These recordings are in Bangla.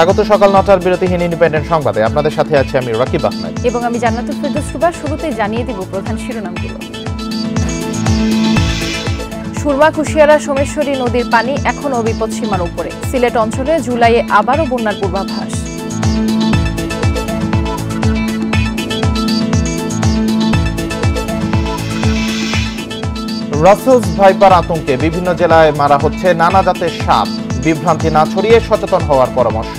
স্বাগত সকাল নটার বিরতিহীন ইন্ডিপেন্ডেন্ট সংবাদে। আপনাদের সাথে আছে আমি রাকিব আহমেদ এবং আমি জান্নাতুল ফেরদৌস রুবা শুরুতেই জানিয়ে দিব প্রধান শিরোনামগুলো। সুরমা কুশিয়ারা সোমেশ্বরী নদীর পানি এখনও বিপদ সীমার উপরে। সিলেট অঞ্চলে জুলাইয়ে আবারও বন্যার পূর্বাভাস। রাসেলস ভাইপার আতঙ্কে বিভিন্ন জেলায় মারা হচ্ছে নানা জাতের সাপ। বিভ্রান্তি না ছড়িয়ে সচেতন হওয়ার পরামর্শ।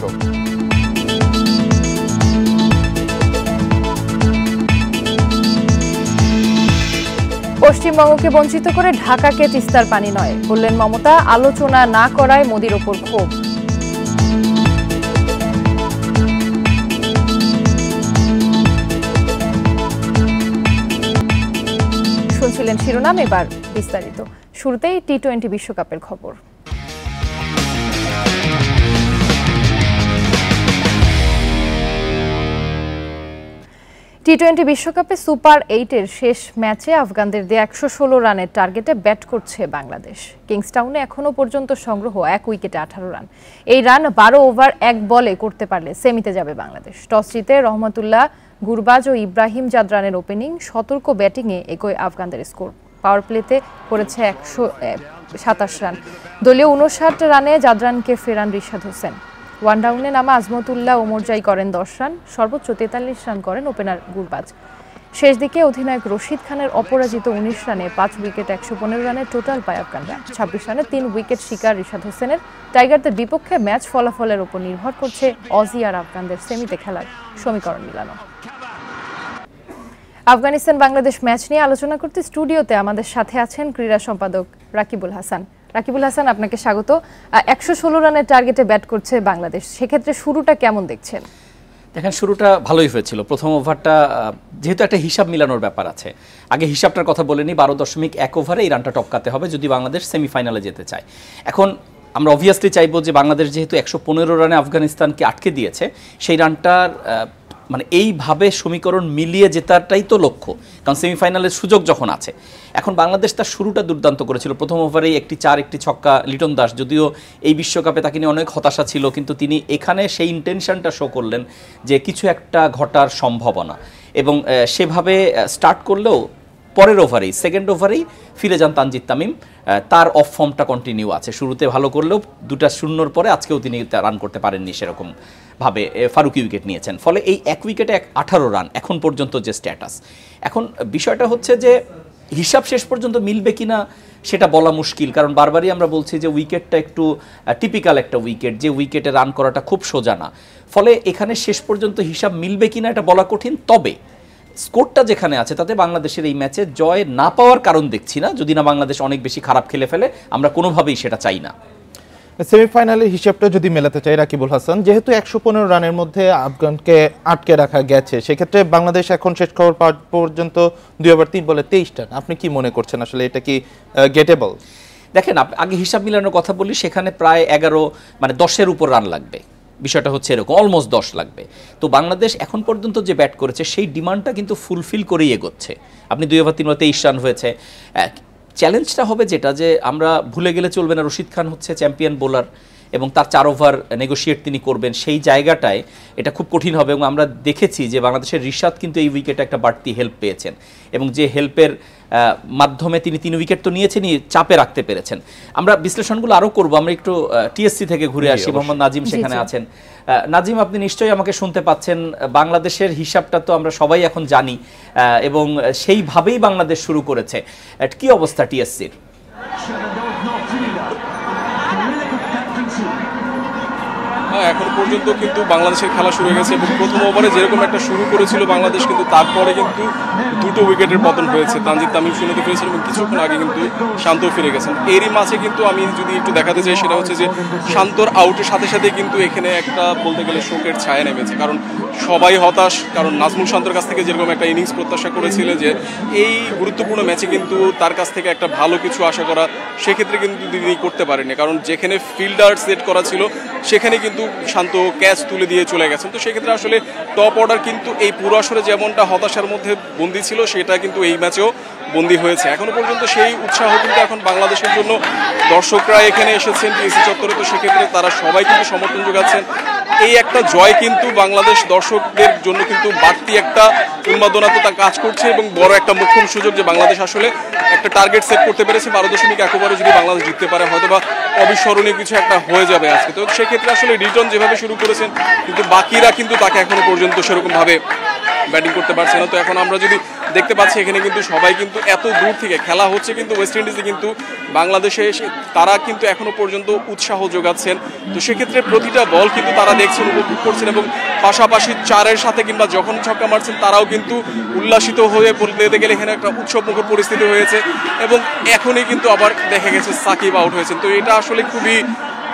পশ্চিমবঙ্গকে বঞ্চিত করে ঢাকাকে তিস্তার পানি নয়। বললেন মমতা, আলোচনা না করায় মোদির ওপর ক্ষোভ। শুনছিলেন শিরোনাম এবার বিস্তারিত। শুরুতেই টি টোয়েন্টি বিশ্বকাপের খবর। টি টোয়েন্টি বিশ্বকাপে সুপার এইটের শেষ ম্যাচে আফগানদের দিয়ে একশো ষোলো রানের টার্গেটে ব্যাট করছে বাংলাদেশ। কিংসটাউনে এখনও পর্যন্ত সংগ্রহ এক উইকেটে আঠারো রান। এই রান বারো ওভার এক বলে করতে পারলে সেমিতে যাবে বাংলাদেশ। টস জিতে রহমতুল্লাহ, গুরবাজ ও ইব্রাহিম জাদরানের ওপেনিং সতর্ক ব্যাটিংয়ে এগোয় আফগানদের স্কোর পাওয়ার প্লেতে করেছে একশো সাতাশ রান। দলীয় উনষাট রানে জাদরানকে ফেরান রিশাদ হোসেন। ওয়ান ডাউনে নামা আজমতুল্লাহ ওমরজাই করেন দশ রান, সর্বোচ্চ তেতাল্লিশ রান করেন ওপেনার গুরবাজ। শেষ দিকে অধিনায়ক রশিদ খানের অপরাজিত উনিশ রানে পাঁচ উইকেট, একশো পনেরো রানে টোটাল পায় আফগানরা ছাব্বিশ রানে তিন উইকেট শিকার রিশাদ হোসেনের। টাইগারদের বিপক্ষে ম্যাচ ফলাফলের উপর নির্ভর করছে অজি আর আফগানদের সেমিতে খেলার সমীকরণ মিলানো। আফগানিস্তান বাংলাদেশ ম্যাচ নিয়ে আলোচনা করতে স্টুডিওতে আমাদের সাথে আছেন ক্রীড়া সম্পাদক রাকিবুল হাসান। রাকিবুল হাসান, আপনাকে স্বাগত। একশো ষোলো রানের টার্গেটে ব্যাট করছে বাংলাদেশ। সেক্ষেত্রে শুরুটা কেমন দেখছেন? দেখেন, শুরুটা ভালোই হয়েছিল। প্রথম ওভারটা যেহেতু একটা হিসাব মিলানোর ব্যাপার আছে। আগে হিসাবটার কথা বলে নিই, বারো দশমিক এক ওভারে এই রানটা টপকাতে হবে, যদি বাংলাদেশ সেমিফাইনালে যেতে চায়। এখন আমরা অবভিয়াসলি চাইব যে বাংলাদেশ যেহেতু একশো পনেরো রানে আফগানিস্তানকে আটকে দিয়েছে, সেই রানটার মানে এইভাবে সমীকরণ মিলিয়ে জেতাটাই তো লক্ষ্য। কারণ সেমিফাইনালের সুযোগ যখন আছে এখন বাংলাদেশ তার শুরুটা দুর্দান্ত করেছিল। প্রথম ওভারেই একটি চার, একটি ছক্কা লিটন দাস। যদিও এই বিশ্বকাপে তাকে নিয়ে অনেক হতাশা ছিল, কিন্তু তিনি এখানে সেই ইন্টেনশনটা শো করলেন যে কিছু একটা ঘটার সম্ভাবনা। এবং সেভাবে স্টার্ট করলেও পরের ওভারেই সেকেন্ড ওভারেই ফিরে যান তানজিদ তামিম। তার অফ ফর্মটা কন্টিনিউ আছে। শুরুতে ভালো করলেও দুটা শূন্যর পরে আজকেও তিনি রান করতে পারেননি সেরকম ভাবে ফারুকি উইকেট নিয়েছেন। ফলে এই এক উইকেটে এক আঠারো রান এখন পর্যন্ত যে স্ট্যাটাস এখন বিষয়টা হচ্ছে যে হিসাব শেষ পর্যন্ত মিলবে কিনা সেটা বলা মুশকিল। কারণ বারবারই আমরা বলছি যে উইকেটটা একটু টিপিক্যাল একটা উইকেট, যে উইকেটে রান করাটা খুব সোজা না। ফলে এখানে শেষ পর্যন্ত হিসাব মিলবে কিনা এটা বলা কঠিন। তবে স্কোরটা যেখানে আছে, তাতে বাংলাদেশের এই ম্যাচে জয় না পাওয়ার কারণ দেখছি না। যদি না বাংলাদেশ অনেক বেশি খারাপ খেলে ফেলে, আমরা কোনোভাবেই সেটা চাই না। সেমিফাইনালের হিসেবটা যদি মেলাতে চাই, রাকিবুল হাসান, যেহেতু একশো পনেরো রানের মধ্যে আফগানকে আটকে রাখা গেছে, সেক্ষেত্রে বাংলাদেশ এখন শেষ খবর পাওয়া পর্যন্ত দুই ওভার তিন বলে তেইশ রান। আপনি কি মনে করছেন আসলে এটা কি গেটেবল দেখেন আগে হিসাব মিলানোর কথা বলি, সেখানে প্রায় এগারো মানে দশের উপর রান লাগবে। বিষয়টা হচ্ছে এরকম অলমোস্ট দশ লাগবে। তো বাংলাদেশ এখন পর্যন্ত যে ব্যাট করেছে, সেই ডিমান্ডটা কিন্তু ফুলফিল করেই এগোচ্ছে। আপনি দুই ওভার তিন ওভার তেইশ রান হয়েছে। চ্যালেঞ্জটা হবে যেটা যে আমরা ভুলে গেলে চলবে না। রশিদ খান হচ্ছে চ্যাম্পিয়ন বোলার এবং তার চার ওভার নেগোশিয়েট তিনি করবেন। সেই জায়গাটায় এটা খুব কঠিন হবে এবং আমরা দেখেছি যে বাংলাদেশের রিশাদ কিন্তু এই উইকেটে একটা বাড়তি হেল্প পেয়েছেন এবং যে হেল্পের মাধ্যমে তিনি তিন উইকেট তো নিয়েছেনই চাপে রাখতে পেরেছেন। আমরা বিশ্লেষণগুলো আরও করব। আমরা একটু টিএসসি থেকে ঘুরে আসি। মোহাম্মদ নাজিম সেখানে আছেন। নাজিম, আপনি নিশ্চয়ই আমাকে শুনতে পাচ্ছেন। বাংলাদেশের হিসাবটা তো আমরা সবাই এখন জানি এবং সেইভাবেই বাংলাদেশ শুরু করেছে। কি অবস্থা টিএসসির? এখন পর্যন্ত কিন্তু বাংলাদেশের খেলা শুরু হয়ে গেছে এবং প্রথম ওভারে যেরকম একটা শুরু করেছিল বাংলাদেশ, কিন্তু তারপরে কিন্তু দুটো উইকেটের পতন হয়েছে। তানজিদ তামিম শূন্যতে ফিরেছেন এবং কিছুক্ষণ আগে কিন্তু শান্ত ফিরে গেছেন। এরই মাঝে কিন্তু আমি যদি একটু দেখাতে চাই, সেটা হচ্ছে যে শান্তর আউটের সাথে সাথে কিন্তু এখানে একটা বলতে গেলে শোকের ছায়া নেমেছে। কারণ সবাই হতাশ, কারণ নাজমুল শান্তর কাছ থেকে যেরকম একটা ইনিংস প্রত্যাশা করেছিল যে এই গুরুত্বপূর্ণ ম্যাচে কিন্তু তার কাছ থেকে একটা ভালো কিছু আশা করা সেক্ষেত্রে কিন্তু তিনি করতে পারেননি। কারণ যেখানে ফিল্ডার সেট করা ছিল, সেখানে কিন্তু শান্ত ক্যাচ তুলে দিয়ে চলে গেছেন। তো সেক্ষেত্রে আসলে টপ অর্ডার কিন্তু এই পুরো আসরে যেমনটা হতাশার মধ্যে বন্দি ছিল, সেটা কিন্তু এই ম্যাচেও বন্দী হয়েছে। এখনও পর্যন্ত সেই উৎসাহ কিন্তু এখন বাংলাদেশের জন্য দর্শকরা এখানে এসেছেন টিএসি চত্বরে। তো সেক্ষেত্রে তারা সবাই কিন্তু সমর্থন যোগাচ্ছেন। এই একটা জয় কিন্তু বাংলাদেশ দর্শকদের জন্য কিন্তু বাড়তি একটা উন্মাদনা তো কাজ করছে এবং বড় একটা মুখ্যম সুযোগ যে বাংলাদেশ আসলে একটা টার্গেট সেট করতে পেরেছে বারো দশমিক একবারে যদি বাংলাদেশ জিততে পারে হয়তো বা অবিস্মরণীয় কিছু একটা হয়ে যাবে আজকে। তো সেক্ষেত্রে আসলে রিটন যেভাবে শুরু করেছেন, কিন্তু বাকিরা কিন্তু তাকে এখনও পর্যন্ত সেরকম ভাবে ব্যাটিং করতে পারছে না। তো এখন আমরা যদি দেখতে পাচ্ছি, এখানে কিন্তু সবাই কিন্তু এত দূর থেকে খেলা হচ্ছে কিন্তু ওয়েস্ট ইন্ডিজে কিন্তু বাংলাদেশে তারা কিন্তু এখনও পর্যন্ত উৎসাহ যোগাচ্ছেন। তো সেক্ষেত্রে প্রতিটা বল কিন্তু তারা দেখছেন, উপভোগ করছেন এবং পাশাপাশি চারের সাথে কিংবা যখন ছক্কা মারছেন তারাও কিন্তু উল্লাসিত হয়ে বলতে গেলে এখানে একটা উৎসবমুখর পরিস্থিতি হয়েছে এবং এখনই কিন্তু আবার দেখা গেছে সাকিব আউট হয়েছেন। তো এটা আসলে খুবই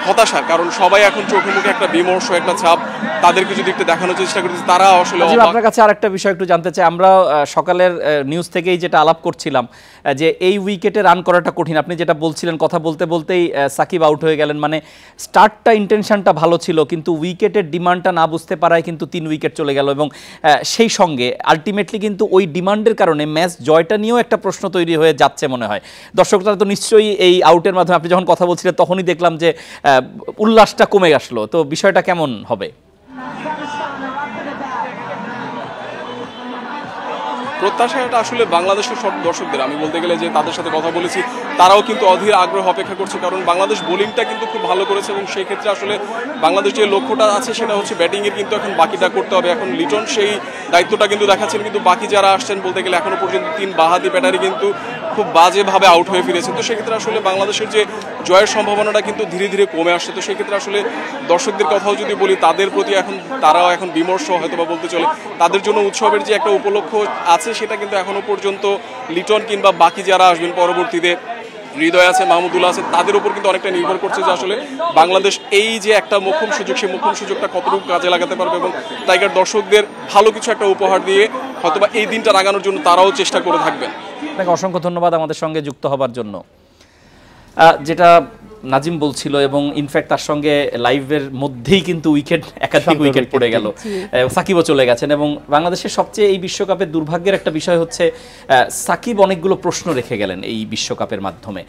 হতাশা কারণ সবাই এখন চোখে মুখে একটা বিমর্ষ একটা ছাপ। তাদেরকে যদি একটু দেখানোর চেষ্টা করতেছে তারা আসলে আপনার কাছে আরেকটা বিষয় একটু জানতে চাই। আমরা সকালের নিউজ থেকেই যেটা আলাপ করছিলাম যে এই উইকেটে রান করাটা কঠিন। আপনি যেটা বলছিলেন কথা বলতে বলতেই সাকিব আউট হয়ে গেলেন। মানে স্টার্টটা ইন্টেনশনটা ভালো ছিল কিন্তু উইকেটের ডিমান্ডটা না বুঝতে পারায় কিন্তু তিন উইকেট চলে গেল। এবং সেই সঙ্গে আলটিমেটলি কিন্তু ওই ডিমান্ডের কারণে ম্যাচ জয়টা নিয়েও একটা প্রশ্ন তৈরি হয়ে যাচ্ছে মনে হয়। দর্শকরা তো নিশ্চয়ই এই আউটের মাধ্যমে আপনি যখন কথা বলছিলেন তখনই দেখলাম যে উল্লাসটা কমে আসলো তো বিষয়টা কেমন হবে? প্রত্যাশাটা আসলে বাংলাদেশের সব দর্শকদের। আমি বলতে গেলে যে তাদের সাথে কথা বলেছি, তারাও কিন্তু অধীর আগ্রহ অপেক্ষা করছে, কারণ বাংলাদেশ বোলিংটা কিন্তু খুব ভালো করেছে এবং সেই ক্ষেত্রে আসলে বাংলাদেশ যে লক্ষ্যটা আছে সেটা হচ্ছে ব্যাটিং এর কিন্তু এখন বাকিটা করতে হবে। এখন লিটন সেই দায়িত্বটা কিন্তু দেখাচ্ছেন, কিন্তু বাকি যারা আসছেন বলতে গেলে এখনও পর্যন্ত তিন বাহাদি ব্যাটারি কিন্তু খুব বাজেভাবে আউট হয়ে ফিরেছেন তো সেক্ষেত্রে আসলে বাংলাদেশের যে জয়ের সম্ভাবনাটা কিন্তু ধীরে ধীরে কমে আসছে। তো সেক্ষেত্রে আসলে দর্শকদের কথাও যদি বলি, তাদের প্রতি এখন, তারাও এখন বিমর্ষ হয়তো বা বলতে চলে। তাদের জন্য উৎসবের যে একটা উপলক্ষ আছে সেটা কিন্তু এখনও পর্যন্ত লিটন কিংবা বাকি যারা আসবেন পরবর্তীতে হৃদয় আছে মাহমুদুল্লাহ আছে, তাদের উপর কিন্তু অনেকটা নির্ভর করছে যে আসলে বাংলাদেশ এই যে একটা মোক্ষম সুযোগ, সেই মোক্ষম সুযোগটা কতটুকু কাজে লাগাতে পারবে এবং টাইগার দর্শকদের ভালো কিছু একটা উপহার দিয়ে হয়তোবা এই দিনটা রাগানোর জন্য তারাও চেষ্টা করে থাকবেন। অসংখ্য ধন্যবাদ আমাদের সঙ্গে যুক্ত হবার জন্য। যেটা নাজিম বলছিল এবং ইনফ্যাক্ট তার সঙ্গে লাইভের মধ্যেই কিন্তু উইকেট একাধিক উইকেট পড়ে গেল। সাকিবও চলে গেছেন এবং বাংলাদেশের সবচেয়ে এই বিশ্বকাপের দুর্ভাগ্যের একটা বিষয় হচ্ছে সাকিব অনেকগুলো প্রশ্ন রেখে গেলেন এই বিশ্বকাপের মাধ্যমে।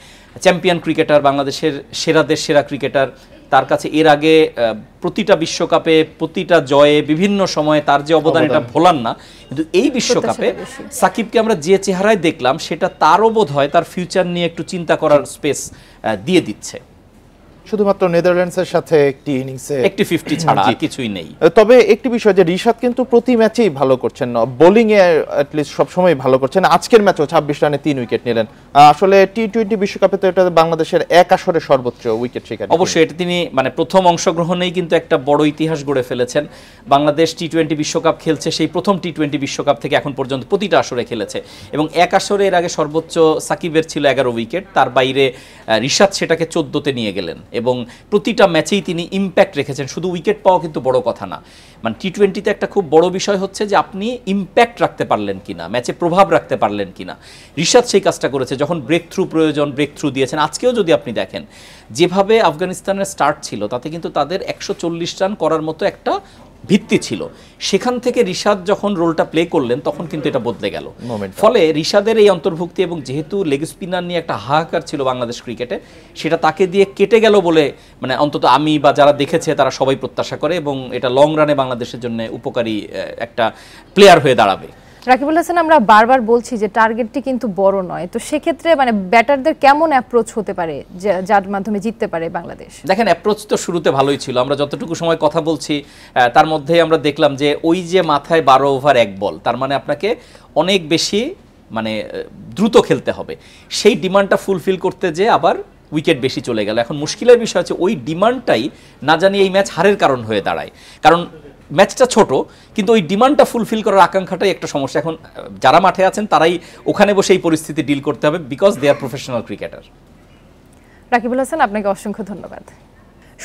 চ্যাম্পিয়ন ক্রিকেটার বাংলাদেশের সেরাদের সেরা ক্রিকেটার তার কাছে এর আগে আহ, প্রতিটা বিশ্বকাপে প্রতিটা জয়ে বিভিন্ন সময়ে তার যে অবদান এটা ভোলান না। কিন্তু এই বিশ্বকাপে সাকিবকে আমরা যে চেহারায় দেখলাম সেটা তারও বোধ হয় তার ফিউচার নিয়ে একটু চিন্তা করার স্পেস দিয়ে দিচ্ছে। শুধুমাত্র নেদারল্যান্ডসের সাথে একটি ইনিংসে একটি ফিফটি ছাড়া কিছুই নেই। তবে একটি বিষয় যে রিশাদ কিন্তু প্রতি ম্যাচেই ভালো করছেন বোলিং এ অ্যাটলিস্ট সবসময় ভালো করছেন। আজকের ম্যাচেও ছাব্বিশ রানে তিন উইকেট নিলেন। আসলে টি টোয়েন্টি বিশ্বকাপে তো এটা বাংলাদেশের এক আসরে সর্বোচ্চ উইকেট শিকার। অবশ্যই এটা তিনি মানে প্রথম অংশগ্রহণেই কিন্তু একটা বড় ইতিহাস গড়ে ফেলেছেন। বাংলাদেশ টি টোয়েন্টি বিশ্বকাপ খেলছে সেই প্রথম টি টোয়েন্টি বিশ্বকাপ থেকে এখন পর্যন্ত প্রতিটা আসরে খেলেছে। এবং এক আসরে এর আগে সর্বোচ্চ সাকিবের ছিল এগারো উইকেট তার বাইরে রিশাদ সেটাকে চোদ্দোতে নিয়ে গেলেন এবং প্রতিটা ম্যাচেই তিনি ইম্প্যাক্ট রেখেছেন। শুধু উইকেট পাওয়া কিন্তু বড় কথা না। মানে টি টোয়েন্টিতে একটা খুব বড় বিষয় হচ্ছে যে আপনি ইম্প্যাক্ট রাখতে পারলেন কিনা, ম্যাচে প্রভাব রাখতে পারলেন কিনা। রিশাদ সেই কাজটা করেছে যখন ব্রেক থ্রু প্রয়োজন ব্রেক থ্রু দিয়েছেন। আজকেও যদি আপনি দেখেন, যেভাবে আফগানিস্তানের স্টার্ট ছিল, তাতে কিন্তু তাদের একশো চল্লিশ রান করার মতো একটা ভিত্তি ছিল। সেখান থেকে রিশাদ যখন রোলটা প্লে করলেন তখন কিন্তু এটা বদলে গেল. ফলে রিশাদের এই অন্তর্ভুক্তি এবং যেহেতু লেগ স্পিনার নিয়ে একটা হাহাকার ছিল বাংলাদেশ ক্রিকেটে সেটা তাকে দিয়ে কেটে গেল বলে মানে অন্তত আমি বা যারা দেখেছে তারা সবাই প্রত্যাশা করে এবং এটা লং রানে বাংলাদেশের জন্য উপকারী একটা প্লেয়ার হয়ে দাঁড়াবে। রাকিবুল হাসান, আমরা বারবার বলছি যে টার্গেটটি কিন্তু বড় নয়। তো সেক্ষেত্রে মানে ব্যাটারদের কেমন অ্যাপ্রোচ হতে পারে যার মাধ্যমে জিততে পারে বাংলাদেশ? দেখেন অ্যাপ্রোচ তো শুরুতে ভালোই ছিল। আমরা যতটুকু সময় কথা বলছি তার মধ্যে আমরা দেখলাম যে ওই যে মাথায় বারো ওভার এক বল, তার মানে আপনাকে অনেক বেশি মানে দ্রুত খেলতে হবে। সেই ডিমান্ডটা ফুলফিল করতে যে আবার উইকেট বেশি চলে গেল। এখন মুশকিলের বিষয় হচ্ছে, ওই ডিমান্ডটাই না জানি এই ম্যাচ হারের কারণ হয়ে দাঁড়ায়। কারণ ম্যাচটা ছোট, কিন্তু ওই ডিমান্ডটা ফুলফিল করার আকাঙ্ক্ষাটাই একটা সমস্যা। এখন যারা মাঠে আছেন, তারাই ওখানে বসে এই পরিস্থিতি ডিল করতে হবে because they are professional cricketer Rakibul Hasan, আপনাকে অসংখ্য ধন্যবাদ।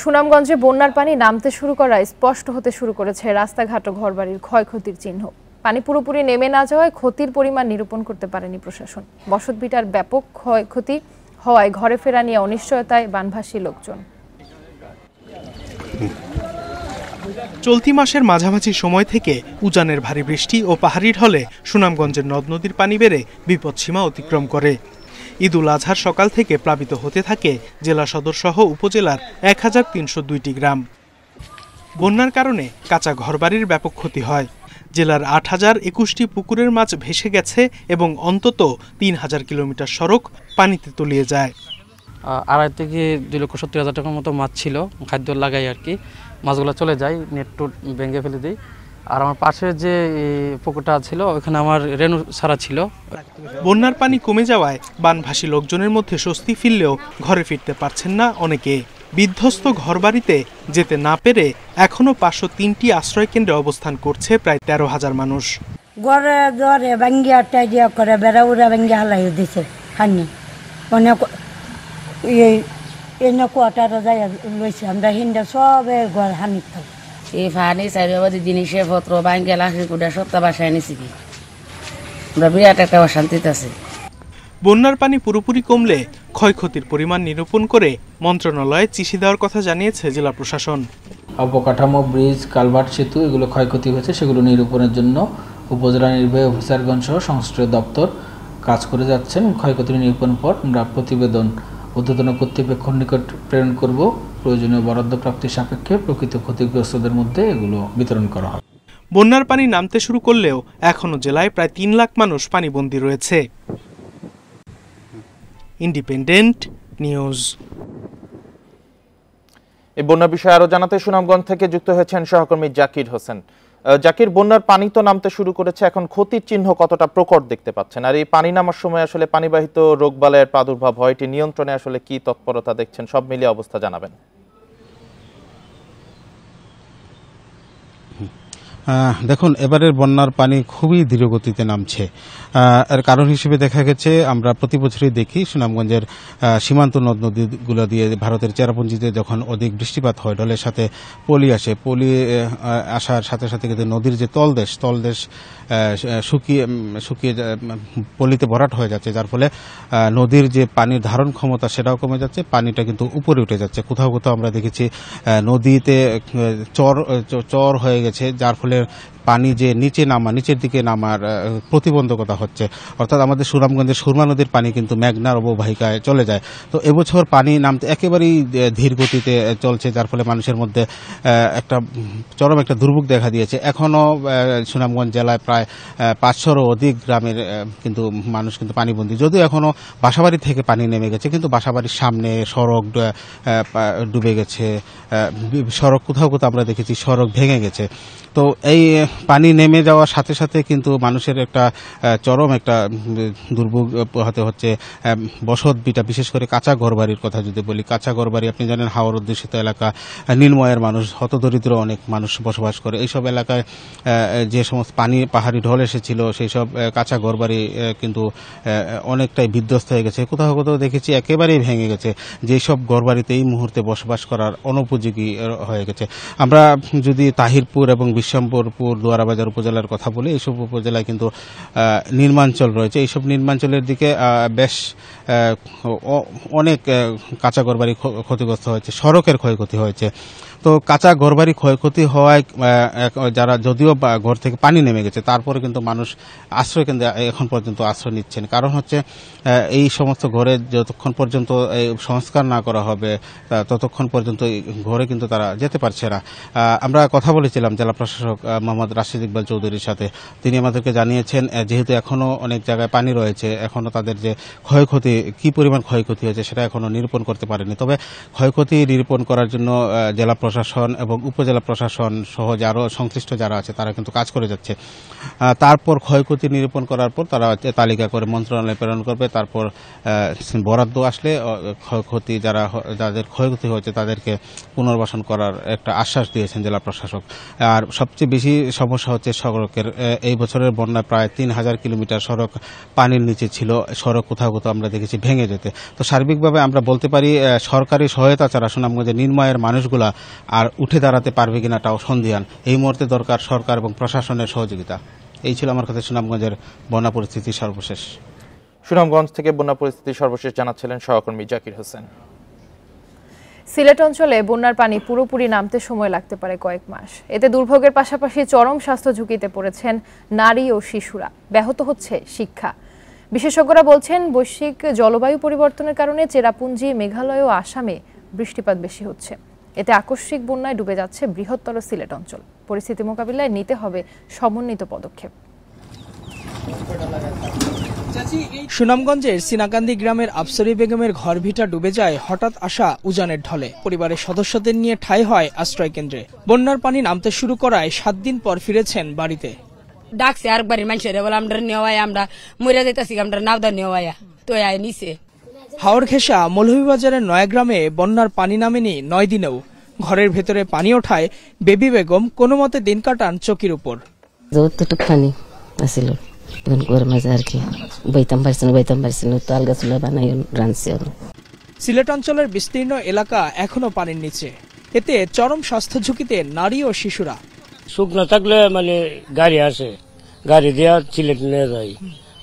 সুনামগঞ্জে বন্যার পানি নামতে শুরু করায় স্পষ্ট হতে শুরু করেছে রাস্তাঘাট ও ঘরবাড়ির ক্ষয়ক্ষতির চিহ্ন। পানি পুরোপুরি নেমে না যাওয়ায় ক্ষতির পরিমাণ নিরূপণ করতে পারেনি প্রশাসন। বসতভিটার ব্যাপক ক্ষয়ক্ষতি হওয়ায় ঘরে ফেরা নিয়ে অনিশ্চয়তায় বানভাসী লোকজন। চলতি মাসের মাঝামাঝি সময় থেকে উজানের ভারী বৃষ্টি ও পাহাড়ি ঢলে সুনামগঞ্জের নদ নদীর পানি বেড়ে বিপদসীমা অতিক্রম করে। ঈদ উল আজহার সকাল থেকে প্লাবিত হতে থাকে জেলা সদর সহ উপজেলার এক হাজার তিনশো দুইটি গ্রাম। বন্যার কারণে কাঁচা ঘরবাড়ির ব্যাপক ক্ষতি হয়। জেলার আট হাজার একুশটি পুকুরের মাছ ভেসে গেছে এবং অন্তত তিন হাজার কিলোমিটার সড়ক পানিতে তলিয়ে যায়। আড়াই থেকে দুই লক্ষ সত্তর হাজার টাকার মতো মাছ ছিল, খাদ্য লাগাই আর কি। মাছগুলো চলে যায় নেট টুট ভেঙে ফেলে দিই। আর আমার পাশে যে পুকুরটা ছিল ওখানে আমার রেনু সারা ছিল। বন্যার পানি কমে যাওয়ায় বানভাসী লোকজনের মধ্যে স্বস্তি ফিরলেও ঘরে ফিরতে পারছেন না অনেকে। বিধ্বস্ত ঘরবাড়িতে যেতে না পেরে এখনও পাঁচশো তিনটি আশ্রয় কেন্দ্রে অবস্থান করছে প্রায় তেরো হাজার মানুষ। গড়ে দরে ভাঙ্গিয়া টাইডিয়া করে বেড়া উড়া ভাঙ্গিয়া হালাই দিছে হানি। অনেক এই এনে কোয়াটারে যাই লইছে আমরা হিন্দা সবে ঘর হানি থাক। এই ফানি চারিবাদি জিনিসপত্র ব্যাংকে লাখি কুড়া সপ্তাহ বাসায় নিছি কি? আমরা বিরাট একটা অশান্তিতে আছি। বন্যার পানি পুরোপুরি কমলে ক্ষয়ক্ষতির পরিমাণ নিরূপণ করে মন্ত্রণালয়ে চিঠি দেওয়ার কথা জানিয়েছে জেলা প্রশাসন। অবকাঠামো ব্রিজ কালভার্ট সেতু এগুলো ক্ষয়ক্ষতি হয়েছে সেগুলো নিরূপণের জন্য উপজেলা নির্বাহী অফিসারগণ সহ সংশ্লিষ্ট দপ্তর কাজ করে যাচ্ছেন। ক্ষয়ক্ষতি নিরূপণ পর আমরা প্রতিবেদন ঊর্ধ্বতন কর্তৃপক্ষের নিকট প্রেরণ করব। প্রয়োজনীয় বরাদ্দ প্রাপ্তির সাপেক্ষে প্রকৃত ক্ষতিগ্রস্তদের মধ্যে এগুলো বিতরণ করা হবে। বন্যার পানি নামতে শুরু করলেও এখনও জেলায় প্রায় তিন লাখ মানুষ পানিবন্দী রয়েছে। Independent news. এই বন্যা বিষয়ে আরও জানাতে সুনামগঞ্জ থেকে যুক্ত হয়েছেন সহকর্মী জাকির হোসেন। জাকির, বন্যার পানি তো নামতে শুরু করেছে, এখন ক্ষতির চিহ্ন কতটা প্রকট দেখতে পাচ্ছেন? আর এই পানি নামার সময় আসলে পানিবাহিত রোগবালয়ের প্রাদুর্ভাব হয়, এটি নিয়ন্ত্রণে আসলে কি তৎপরতা দেখছেন? সব মিলিয়ে অবস্থা জানাবেন। দেখুন, এবারের বন্যার পানি খুবই ধীর গতিতে নামছে এর কারণ হিসেবে দেখা গেছে, আমরা প্রতি বছরই দেখি সুনামগঞ্জের সীমান্ত নদ নদীগুলো দিয়ে ভারতের চেরাপুঞ্জিতে যখন অধিক বৃষ্টিপাত হয়, ঢলের সাথে পলি আসে, পলি আসার সাথে সাথে কিন্তু নদীর যে তলদেশ তলদেশ শুকিয়ে শুকিয়ে পলিতে ভরাট হয়ে যাচ্ছে, যার ফলে নদীর যে পানির ধারণ ক্ষমতা সেটাও কমে যাচ্ছে, পানিটা কিন্তু উপরে উঠে যাচ্ছে। কোথাও কোথাও আমরা দেখেছি নদীতে চর চর হয়ে গেছে, যার ফলে to পানি যে নিচে নামা, নিচের দিকে নামার প্রতিবন্ধকতা হচ্ছে। অর্থাৎ আমাদের সুনামগঞ্জের সুরমা নদীর পানি কিন্তু মেঘনার অববাহিকায় চলে যায়। তো এবছর পানি নামতে একেবারেই ধীর গতিতে চলছে, যার ফলে মানুষের মধ্যে একটা চরম একটা দুর্ভোগ দেখা দিয়েছে। এখনও সুনামগঞ্জ জেলায় প্রায় পাঁচশোরও অধিক গ্রামের কিন্তু মানুষ কিন্তু পানিবন্দী। যদিও এখনও বাসাবাড়ি থেকে পানি নেমে গেছে, কিন্তু বাসাবাড়ির সামনে সড়ক ডুবে গেছে সড়ক কোথাও কোথাও আমরা দেখেছি সড়ক ভেঙে গেছে। তো এই পানি নেমে যাওয়ার সাথে সাথে কিন্তু মানুষের একটা চরম একটা দুর্ভোগ হতে হচ্ছে বসত বিটা বিশেষ করে কাঁচা ঘরবাড়ির কথা যদি বলি। কাঁচা ঘরবাড়ি, আপনি জানেন, হাওর অধ্যুষিত এলাকা নীলময়ের মানুষ, হতদরিদ্র অনেক মানুষ বসবাস করে। এইসব এলাকায় যে সমস্ত পানি, পাহাড়ি ঢল এসেছিল, সেই সব কাঁচা ঘরবাড়ি কিন্তু অনেকটাই বিধ্বস্ত হয়ে গেছে। কোথাও কোথাও দেখেছি একেবারেই ভেঙে গেছে। যেসব ঘরবাড়িতে এই মুহূর্তে বসবাস করার অনুপযোগী হয়ে গেছে। আমরা যদি তাহিরপুর এবং বিশ্বম্বরপুর দুয়ারাবাজার উপজেলার কথা বলি এইসব উপজেলায় কিন্তু নির্মাঞ্চল রয়েছে। এইসব নির্মাঞ্চলের দিকে বেশ অনেক আহ, কাঁচা ঘরবাড়ি ক্ষতিগ্রস্ত হয়েছে সড়কের ক্ষয়ক্ষতি হয়েছে। তো কাঁচা ঘরবাড়ি ক্ষয়ক্ষতি হওয়ায় যারা যদিও ঘর থেকে পানি নেমে গেছে, তারপরে কিন্তু মানুষ আশ্রয় কেন্দ্রে, এখন পর্যন্ত আশ্রয় নিচ্ছেন। কারণ হচ্ছে এই সমস্ত ঘরে যতক্ষণ পর্যন্ত এই সংস্কার না করা হবে ততক্ষণ পর্যন্ত ঘরে কিন্তু তারা যেতে পারছে না। আমরা কথা বলেছিলাম জেলা প্রশাসক মোহাম্মদ রাশিদ ইকবাল চৌধুরীর সাথে। তিনি আমাদেরকে জানিয়েছেন যেহেতু এখনও অনেক জায়গায় পানি রয়েছে এখনও তাদের যে ক্ষয়ক্ষতি, কি পরিমাণ ক্ষয়ক্ষতি হয়েছে সেটা এখনও নিরূপণ করতে পারেনি। তবে ক্ষয়ক্ষতি নিরূপণ করার জন্য জেলা প্রশাসন এবং উপজেলা প্রশাসন সহ আরও সংশ্লিষ্ট যারা আছে, তারা কিন্তু কাজ করে যাচ্ছে। তারপর ক্ষয়ক্ষতি নিরূপণ করার পর তারা তালিকা করে মন্ত্রণালয়ে প্রেরণ করবে। তারপর বরাদ্দ আসলে ক্ষয়ক্ষতি যারা যাদের ক্ষয়ক্ষতি হয়েছে তাদেরকে পুনর্বাসন করার একটা আশ্বাস দিয়েছেন জেলা প্রশাসক। আর সবচেয়ে বেশি সমস্যা হচ্ছে সড়কের এই বছরের বন্যায় প্রায় তিন হাজার কিলোমিটার সড়ক পানির নিচে ছিল। সড়ক কোথাও কোথাও আমরা দেখেছি ভেঙে যেতে। তো সার্বিকভাবে আমরা বলতে পারি সরকারি সহায়তা ছাড়া সুনামগঞ্জের নির্ময়ের মানুষগুলা আর উঠে দাঁড়াতে পারবে কিনাটাও সন্দিহান এই মুহূর্তে দরকার সরকার এবং প্রশাসনের সহযোগিতা। এই ছিল আমার কাছে সুনামগঞ্জের বন্যা পরিস্থিতি সর্বশেষ। সুনামগঞ্জ থেকে বন্যা পরিস্থিতি সর্বশেষ জানাচ্ছিলেন সহকর্মী জাকির হোসেন। সিলেট অঞ্চলে বন্যার পানি পুরোপুরি নামতে সময় লাগতে পারে কয়েক মাস। এতে দুর্ভোগের পাশাপাশি চরম স্বাস্থ্য ঝুঁকিতে পড়েছেন নারী ও শিশুরা। ব্যাহত হচ্ছে শিক্ষা। বিশেষজ্ঞরা বলছেন বৈশ্বিক জলবায়ু পরিবর্তনের কারণে চেরাপুঞ্জি মেঘালয় ও আসামে বৃষ্টিপাত বেশি হচ্ছে। এতে আকস্মিক বন্যায় ডুবে যাচ্ছে বৃহত্তর সিলেট অঞ্চল। পরিস্থিতি মোকাবিলায় নিতে হবে সমন্বিত পদক্ষেপ। সুনামগঞ্জের সিনাকান্দি গ্রামের আফসরি বেগমের ঘর ভিটা ডুবে যায় হঠাৎ আসা উজানের ঢলে। পরিবারের সদস্যদের নিয়ে ঠাঁই হয় আশ্রয় কেন্দ্রে। বন্যার পানি নামতে শুরু করায় সাত দিন পর ফিরেছেন বাড়িতে। ডাকছে আর বাড়ির মানুষের বলে আমরা নেওয়ায় আমরা মরে যাইতেছি আমরা নাওদা নেওয়ায়া। তো আয় নিছে। হাওর ঘেঁষা মৌলভীবাজারের নয়াগ্রামে বন্যার পানি নামেনি নয় দিনেও। ঘরের ভেতরে পানি ওঠায় বেবি বেগম কোনো মতে দিন কাটান চকির উপর। পানি আর কি। বইতাম পারছি না বইতাম পারছি না তাল গাছ বানাই রাঁধছি সিলেট অঞ্চলের বিস্তীর্ণ এলাকা এখনও পানির নিচে। এতে চরম স্বাস্থ্য ঝুঁকিতে নারী ও শিশুরা। শুকনো থাকলে মানে গাড়ি আসে গাড়ি দেওয়া সিলেট নিয়ে যায়।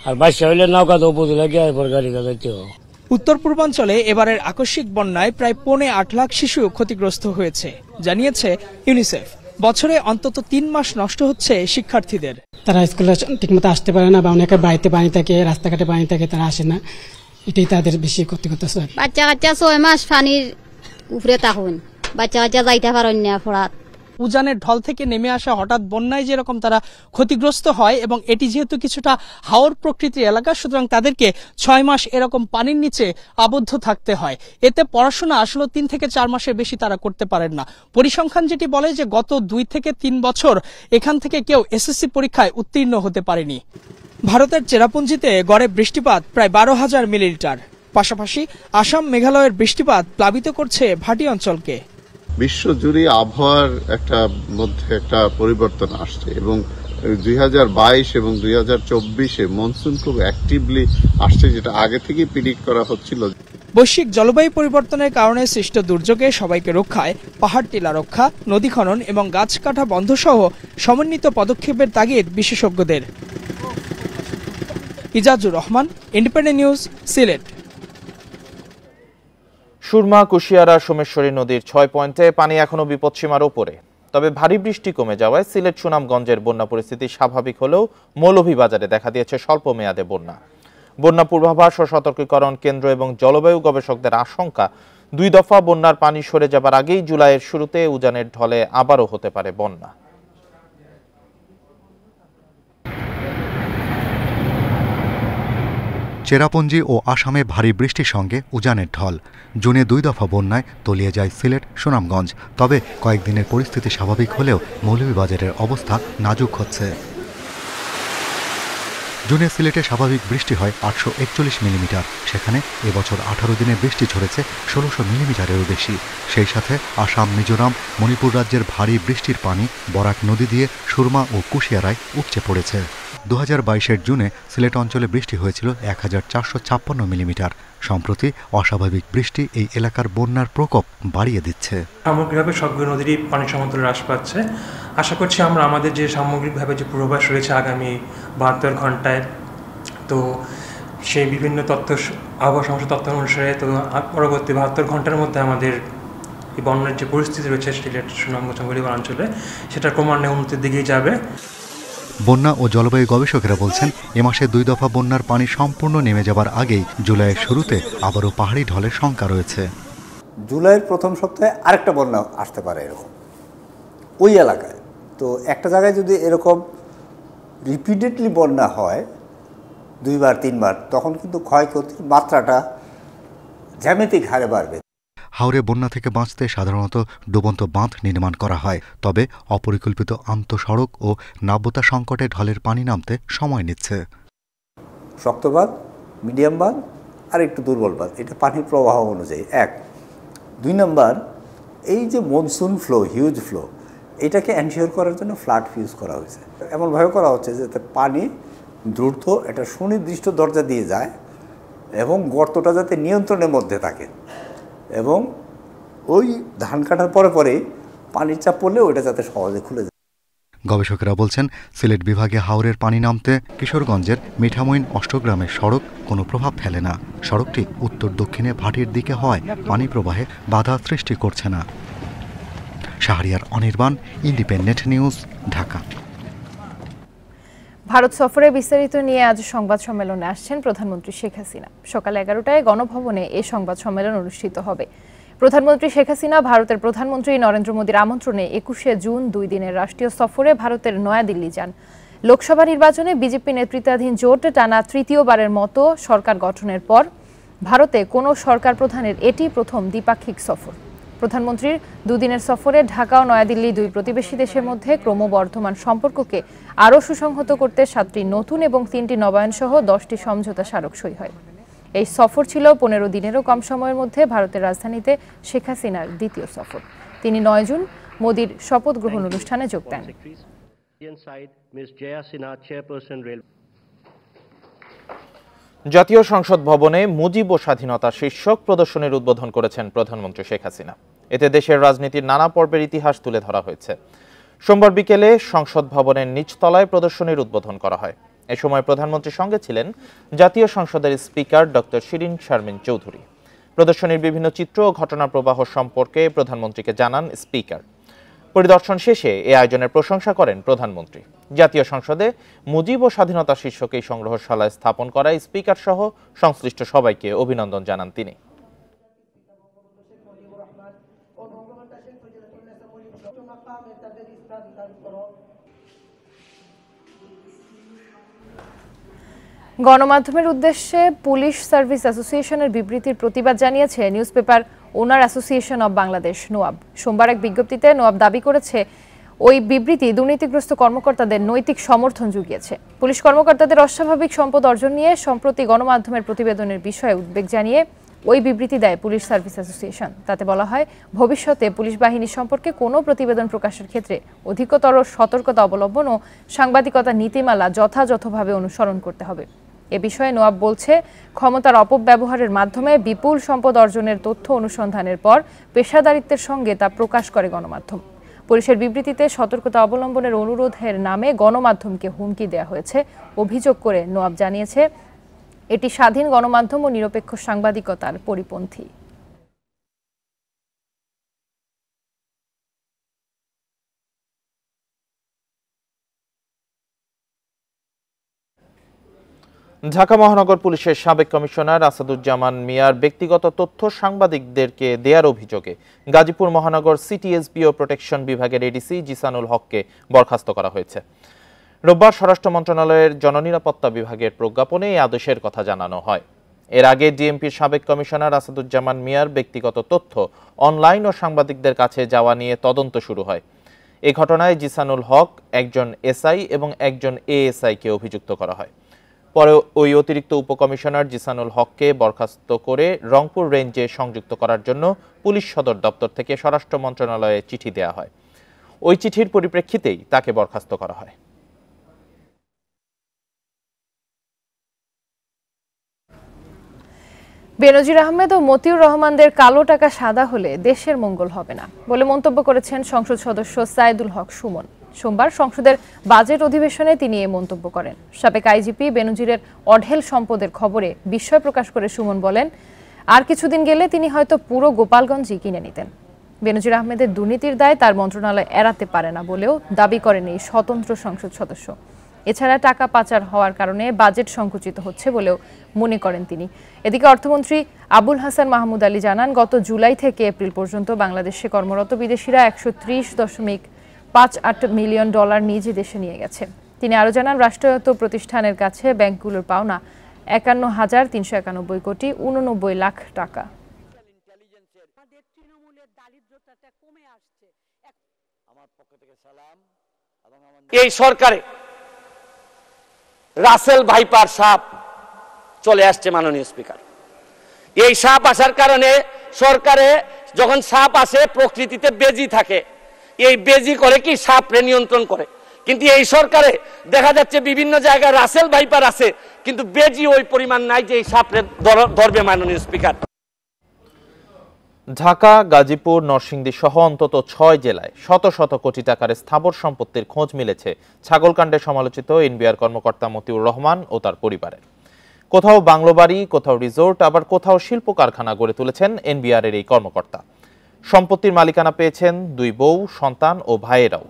আর বাসা হইলে নৌকা তো উপজেলা গিয়ে এরপর গাড়ি যাইতে হয়। উত্তর পূর্বাঞ্চলে এবারের আকস্মিক বন্যায় প্রায় পৌনে আট লাখ শিশু ক্ষতিগ্রস্ত হয়েছে জানিয়েছে ইউনিসেফ। বছরে অন্তত তিন মাস নষ্ট হচ্ছে শিক্ষার্থীদের। তারা স্কুলে ঠিকমতো আসতে পারে না বা অনেকের বাড়িতে পানি থাকে রাস্তাঘাটে পানি থাকে তারা আসে না। এটাই তাদের বেশি ক্ষতি করতেছে বাচ্চা কাচ্চা ছয় মাস পানির উপরে থাকুন। বাচ্চা কাচ্চা যাইতে পারেন না পড়াত উজানের ঢল থেকে নেমে আসা হঠাৎ বন্যায় যেরকম তারা ক্ষতিগ্রস্ত হয় এবং এটি যেহেতু কিছুটা হাওর প্রকৃতির এলাকা, সুতরাং তাদেরকে ছয় মাস এরকম পানির নিচে আবদ্ধ থাকতে হয়। এতে পড়াশোনা আসলে তিন থেকে চার মাসের বেশি তারা করতে পারেন না। পরিসংখ্যান যেটি বলে যে গত দুই থেকে তিন বছর এখান থেকে কেউ এসএসসি পরীক্ষায় উত্তীর্ণ হতে পারেনি। ভারতের চেরাপুঞ্জিতে গড়ে বৃষ্টিপাত প্রায় বারো হাজার মিলিলিটার। পাশাপাশি আসাম মেঘালয়ের বৃষ্টিপাত প্লাবিত করছে ভাটি অঞ্চলকে। বিশ্বজুড়ে আবহাওয়ার একটা মধ্যে একটা পরিবর্তন আসছে এবং দুই হাজার বাইশ এবং দুই হাজার চব্বিশে মনসুন খুব অ্যাক্টিভলি আসছে, যেটা আগে থেকেই প্রিডিক্ট করা হচ্ছিল। বৈশ্বিক জলবায়ু পরিবর্তনের কারণে সৃষ্ট দুর্যোগে সবাইকে রক্ষায় পাহাড় টিলা রক্ষা, নদী খনন এবং গাছ কাটা বন্ধ সহ সমন্বিত পদক্ষেপের তাগিদ বিশেষজ্ঞদের। Ejajur Rahman independent news Sylhet. Surma, Kushiyara, Someshwari নদীর ছয় পয়েন্টে পানি এখনও বিপদসীমার ওপরে। তবে ভারী বৃষ্টি কমে যাওয়ায় সিলেট, সুনামগঞ্জের বন্যা পরিস্থিতি স্বাভাবিক হলেও মৌলভীবাজারে দেখা দিয়েছে স্বল্প মেয়াদে বন্যা। বন্যা পূর্বাভাস ও সতর্কীকরণ কেন্দ্র এবং জলবায়ু গবেষকদের আশঙ্কা, দুই দফা বন্যার পানি সরে যাবার আগেই জুলাইয়ের শুরুতে উজানের ঢলে আবারও হতে পারে বন্যা। চেরাপুঞ্জি ও আসামে ভারী বৃষ্টির সঙ্গে উজানের ঢল। জুনে দুই দফা বন্যায় তলিয়ে যায় সিলেট, সুনামগঞ্জ। তবে কয়েকদিনের পরিস্থিতি স্বাভাবিক হলেও মৌলভীবাজারের অবস্থা নাজুক হচ্ছে। জুনে সিলেটে স্বাভাবিক বৃষ্টি হয় আটশো একচল্লিশ মিলিমিটার। সেখানে এবছর আঠারো দিনে বৃষ্টি ঝরেছে ষোলোশো মিলিমিটারেরও বেশি। সেই সাথে আসাম, মিজোরাম, মণিপুর রাজ্যের ভারী বৃষ্টির পানি বরাক নদী দিয়ে সুরমা ও কুশিয়ারায় উপচে পড়েছে। দু হাজার জুনে সিলেট অঞ্চলে বৃষ্টি হয়েছিল এক হাজার চারশো ছাপ্পান্ন মিলিমিটার। সম্প্রতি অস্বাভাবিক বৃষ্টি এই এলাকার বন্যার প্রকোপ বাড়িয়ে দিচ্ছে। সামগ্রিকভাবে সবগুলো নদীরই পানি সমতল হ্রাস পাচ্ছে। আশা করছি আমরা আমাদের যে সামগ্রিকভাবে যে পূর্বাভাস রয়েছে আগামী বাহাত্তর ঘন্টায় তো সেই বিভিন্ন তথ্য আবহাওয়া সমস্যা তথ্য অনুসারে তো পরবর্তী বাহাত্তর ঘণ্টার মধ্যে আমাদের এই বন্যার যে পরিস্থিতি রয়েছে সিলেট সুনামগঞ্জ পরিবার অঞ্চলে সেটা ক্রমান্বয়ে উন্নতির দিকেই যাবে। বন্যা ও জলবায়ু গবেষকেরা বলছেন এ মাসে দুই দফা বন্যার পানি সম্পূর্ণ নেমে যাবার আগেই জুলাইয়ের শুরুতে আবারও পাহাড়ি ঢলের শঙ্কা রয়েছে। জুলাইয়ের প্রথম সপ্তাহে আরেকটা বন্যা আসতে পারে এরকম। ওই এলাকায়। তো একটা জায়গায় যদি এরকম রিপিটেডলি বন্যা হয় দুইবার তিনবার তখন কিন্তু ক্ষয়ক্ষতির মাত্রাটা জ্যামিতিক হারে বাড়বে। হাওরে বন্যা থেকে বাঁচতে সাধারণত ডুবন্ত বাঁধ নির্মাণ করা হয় তবে অপরিকল্পিত আন্তঃসড়ক ও নাব্যতা সংকটে ঢলের পানি নামতে সময় নিচ্ছে। শক্ত বাঁধ মিডিয়াম বাঁধ আর একটু দুর্বল বাঁধ এটা পানির প্রবাহ অনুযায়ী। এক দুই নম্বর এই যে মনসুন ফ্লো হিউজ ফ্লো এটাকে এনশিওর করার জন্য ফ্লাড ফিউজ করা হয়েছে। এমনভাবে করা হচ্ছে যাতে পানি দ্রুত একটা সুনির্দিষ্ট দরজা দিয়ে যায় এবং গর্তটা যাতে নিয়ন্ত্রণের মধ্যে থাকে এবং ওই ধান কাটার পরে পরে পানির চাপ পড়লে ওইটা যাতে সহজে খুলে যায়। গবেষকেরা বলছেন, সিলেট বিভাগে হাওরের পানি নামতে কিশোরগঞ্জের মিঠামইন অষ্টগ্রামের সড়ক কোনো প্রভাব ফেলে না। সড়কটি উত্তর দক্ষিণে ভাটির দিকে হয় পানি প্রবাহে বাধা সৃষ্টি করছে না। Shahriar Anirban, independent news, Dhaka. Bharat সফরে বিস্তারিত নিয়ে আজ সংবাদ সম্মেলনে আসছেন প্রধানমন্ত্রী শেখ হাসিনা। সকাল এগারোটায় গণভবনে এই সংবাদ সম্মেলন অনুষ্ঠিত হবে। প্রধানমন্ত্রী শেখ হাসিনা ভারতের প্রধানমন্ত্রী নরেন্দ্র মোদীর আমন্ত্রণে একুশে জুন দুই দিনের রাষ্ট্রীয় সফরে ভারতের নয়াদিল্লি যান। লোকসভা নির্বাচনে বিজেপি নেতৃত্বাধীন জোট টানা তৃতীয়বারের মতো সরকার গঠনের পর ভারতে কোনো সরকার প্রধানের এটি প্রথম দ্বিপাক্ষিক সফর। প্রধানমন্ত্রীর দুদিনের সফরে ঢাকা ও নয়াদিল্লি দুই প্রতিবেশী দেশের মধ্যে ক্রমবর্ধমান সম্পর্ককে আরও সুসংহত করতে সাতটি নতুন এবং তিনটি নবায়ন সহ দশটি সমঝোতা স্মারক সই হয়। এই সফর ছিল পনেরো দিনেরও কম সময়ের মধ্যে ভারতের রাজধানীতে শেখ হাসিনার দ্বিতীয় সফর। তিনি নয় জুন মোদীর শপথ গ্রহণ অনুষ্ঠানে যোগ দেন। জাতীয় সংসদ ভবনে মুজিব ও স্বাধীনতা শীর্ষক প্রদর্শনীর উদ্বোধন করেছেন প্রধানমন্ত্রী শেখ হাসিনা। এতে দেশের রাজনীতির নানা পর্বের ইতিহাস তুলে ধরা হয়েছে। সোমবার বিকেলে সংসদ ভবনের নিচতলায় প্রদর্শনীর উদ্বোধন করা হয়। এ সময় প্রধানমন্ত্রীর সঙ্গে ছিলেন জাতীয় সংসদের স্পিকার ডক্টর শিরিন শারমিন চৌধুরী। প্রদর্শনীর বিভিন্ন চিত্র ও ঘটনা প্রবাহ সম্পর্কে প্রধানমন্ত্রীকে জানান স্পিকার। পরিদর্শন শেষে এ আয়োজনের প্রশংসা করেন প্রধানমন্ত্রী। জাতীয় সংসদে মুজিব ও স্বাধীনতা শীর্ষক এই সংগ্রহশালায় স্থাপন করায় স্পিকার সহ সংশ্লিষ্ট সবাইকে অভিনন্দন জানান তিনি। গণমাধ্যমের উদ্দেশ্যে পুলিশ সার্ভিস অ্যাসোসিয়েশনের বিবৃতির প্রতিবাদ জানিয়েছে newspaper owner association of Bangladesh, NOAB. সোমবার এক বিজ্ঞপ্তিতে নোয়াব দাবি করেছে ওই বিবৃতি দুর্নীতিগ্রস্ত কর্মকর্তাদের নৈতিক সমর্থন জুগিয়েছে। পুলিশ কর্মকর্তাদের অস্বাভাবিক সম্পদ অর্জন নিয়ে সম্প্রতি গণমাধ্যমের প্রতিবেদনের বিষয়ে উদ্বেগ জানিয়ে ওই বিবৃতি দেয় পুলিশ সার্ভিস অ্যাসোসিয়েশন। তাতে বলা হয়, ভবিষ্যতে পুলিশ বাহিনী সম্পর্কে কোনো প্রতিবেদন প্রকাশের ক্ষেত্রে অধিকতর সতর্কতা অবলম্বন ও সাংবাদিকতা নীতিমালা যথাযথভাবে অনুসরণ করতে হবে। এ বিষয়ে নোয়াব বলছে, ক্ষমতার অপব্যবহারের মাধ্যমে বিপুল সম্পদ অর্জনের তথ্য অনুসন্ধানের পর পেশাদারিত্বের সঙ্গে তা প্রকাশ করে গণমাধ্যম। পুলিশের বিবৃতিতে সতর্কতা অবলম্বনের অনুরোধের নামে গণমাধ্যমকে হুমকি দেয়া হয়েছে, অভিযোগ করে নোয়াব জানিয়েছে। এটি স্বাধীন গণমাধ্যম ও নিরপেক্ষ সাংবাদিকতার পরিপন্থী। ঢাকা মহানগর পুলিশের সাবেক কমিশনার আসাদুজ্জামান মিয়ার ব্যক্তিগত তথ্য সাংবাদিকদেরকে দেয়ার অভিযোগে গাজীপুর মহানগর সিটিএসবি ও প্রোটেকশন বিভাগের এডিসি জিসানুল হককে বরখাস্ত করা হয়েছে। রোববার স্বরাষ্ট্র মন্ত্রণালয়ের জননিরাপত্তা বিভাগের প্রজ্ঞাপনে এই আদেশের কথা জানানো হয়। এর আগে ডিএমপির সাবেক কমিশনার আসাদুজ্জামান মিয়ার ব্যক্তিগত তথ্য অনলাইন ও সাংবাদিকদের কাছে যাওয়া নিয়ে তদন্ত শুরু হয়। এ ঘটনায় জিসানুল হক, একজন এসআই এবং একজন এএসআইকে অভিযুক্ত করা হয়। পরে ওই অতিরিক্ত উপকমিশনার জিসানুল হককে বরখাস্ত করে রংপুর রেঞ্জে সংযুক্ত করার জন্য পুলিশ সদর দপ্তর থেকে স্বরাষ্ট্র মন্ত্রণালয়ে চিঠি দেওয়া হয়। ওই চিঠির পরিপ্রেক্ষিতেই তাকে বরখাস্ত করা হয়। বেনজির আহমেদ ও মতিউর রহমানদের কালো টাকা সাদা হলে দেশের মঙ্গল হবে না, বলে মন্তব্য করেছেন সংসদ সদস্য সাইদুল হক সুমন। সোমবার সংসদের বাজেট অধিবেশনে তিনি এ মন্তব্য করেন। সাবেক আইজিপি বেনজিরের অঢেল সম্পদের খবরে বিস্ময় প্রকাশ করে সুমন বলেন, আর কিছুদিন গেলে তিনি হয়তো পুরো গোপালগঞ্জই কিনে নিতেন। বেনজির আহমেদের দুর্নীতির দায় তার মন্ত্রণালয় এড়াতে পারে না বলেও দাবি করেন এই স্বতন্ত্র সংসদ সদস্য। এছাড়া টাকা পাচার হওয়ার কারণে বাজেট সংকুচিত হচ্ছে বলেও মনে করেন তিনি। এদিকে অর্থমন্ত্রী আবুল হাসান মাহমুদ আলী জানান, গত জুলাই থেকে এপ্রিল পর্যন্ত বাংলাদেশে কর্মরত বিদেশিরা একশো ত্রিশ দশমিক পাঁচ আট মিলিয়ন ডলার নিজ দেশে নিয়ে গেছে। তিনি আরও জানান, রাষ্ট্রায়ত্ত প্রতিষ্ঠানের কাছে ব্যাংকগুলোর পাওনা একান্ন হাজার তিনশো একানব্বই কোটি উননব্বই লাখ টাকা। এই সরকারে রাসেল ভাইপার সাপ চলে আসছে মাননীয় স্পিকার। এই সাপ আসার কারণে সরকারে যখন সাপ আসে, প্রকৃতিতে বেজি থাকে। এই বেজি করে কি সাপরে নিয়ন্ত্রণ করে? কিন্তু এই সরকারে দেখা যাচ্ছে বিভিন্ন জায়গায় রাসেল ভাইপার আছে, কিন্তু বেজি ওই পরিমাণ নাই যে এই সাপরে ধরবে মাননীয় স্পিকার। ঢাকা, গাজীপুর, নরসিংদী সহ অন্তত ছয় জেলায় শত শত কোটি টাকার স্থাবর সম্পত্তির খোঁজ মিলেছে ছাগলকাণ্ডে সমালোচিত এনবিআর কর্মকর্তা মতিউর রহমান ও তার পরিবারের কোথাও বাংলো বাড়ি কোথাও রিসোর্ট, আবার কোথাও শিল্প কারখানা গড়ে তুলেছেন এনবিআর এর এই কর্মকর্তা। সম্পত্তির মালিকানা পেয়েছেন দুই বউ, সন্তান ও ভাইয়েরাও।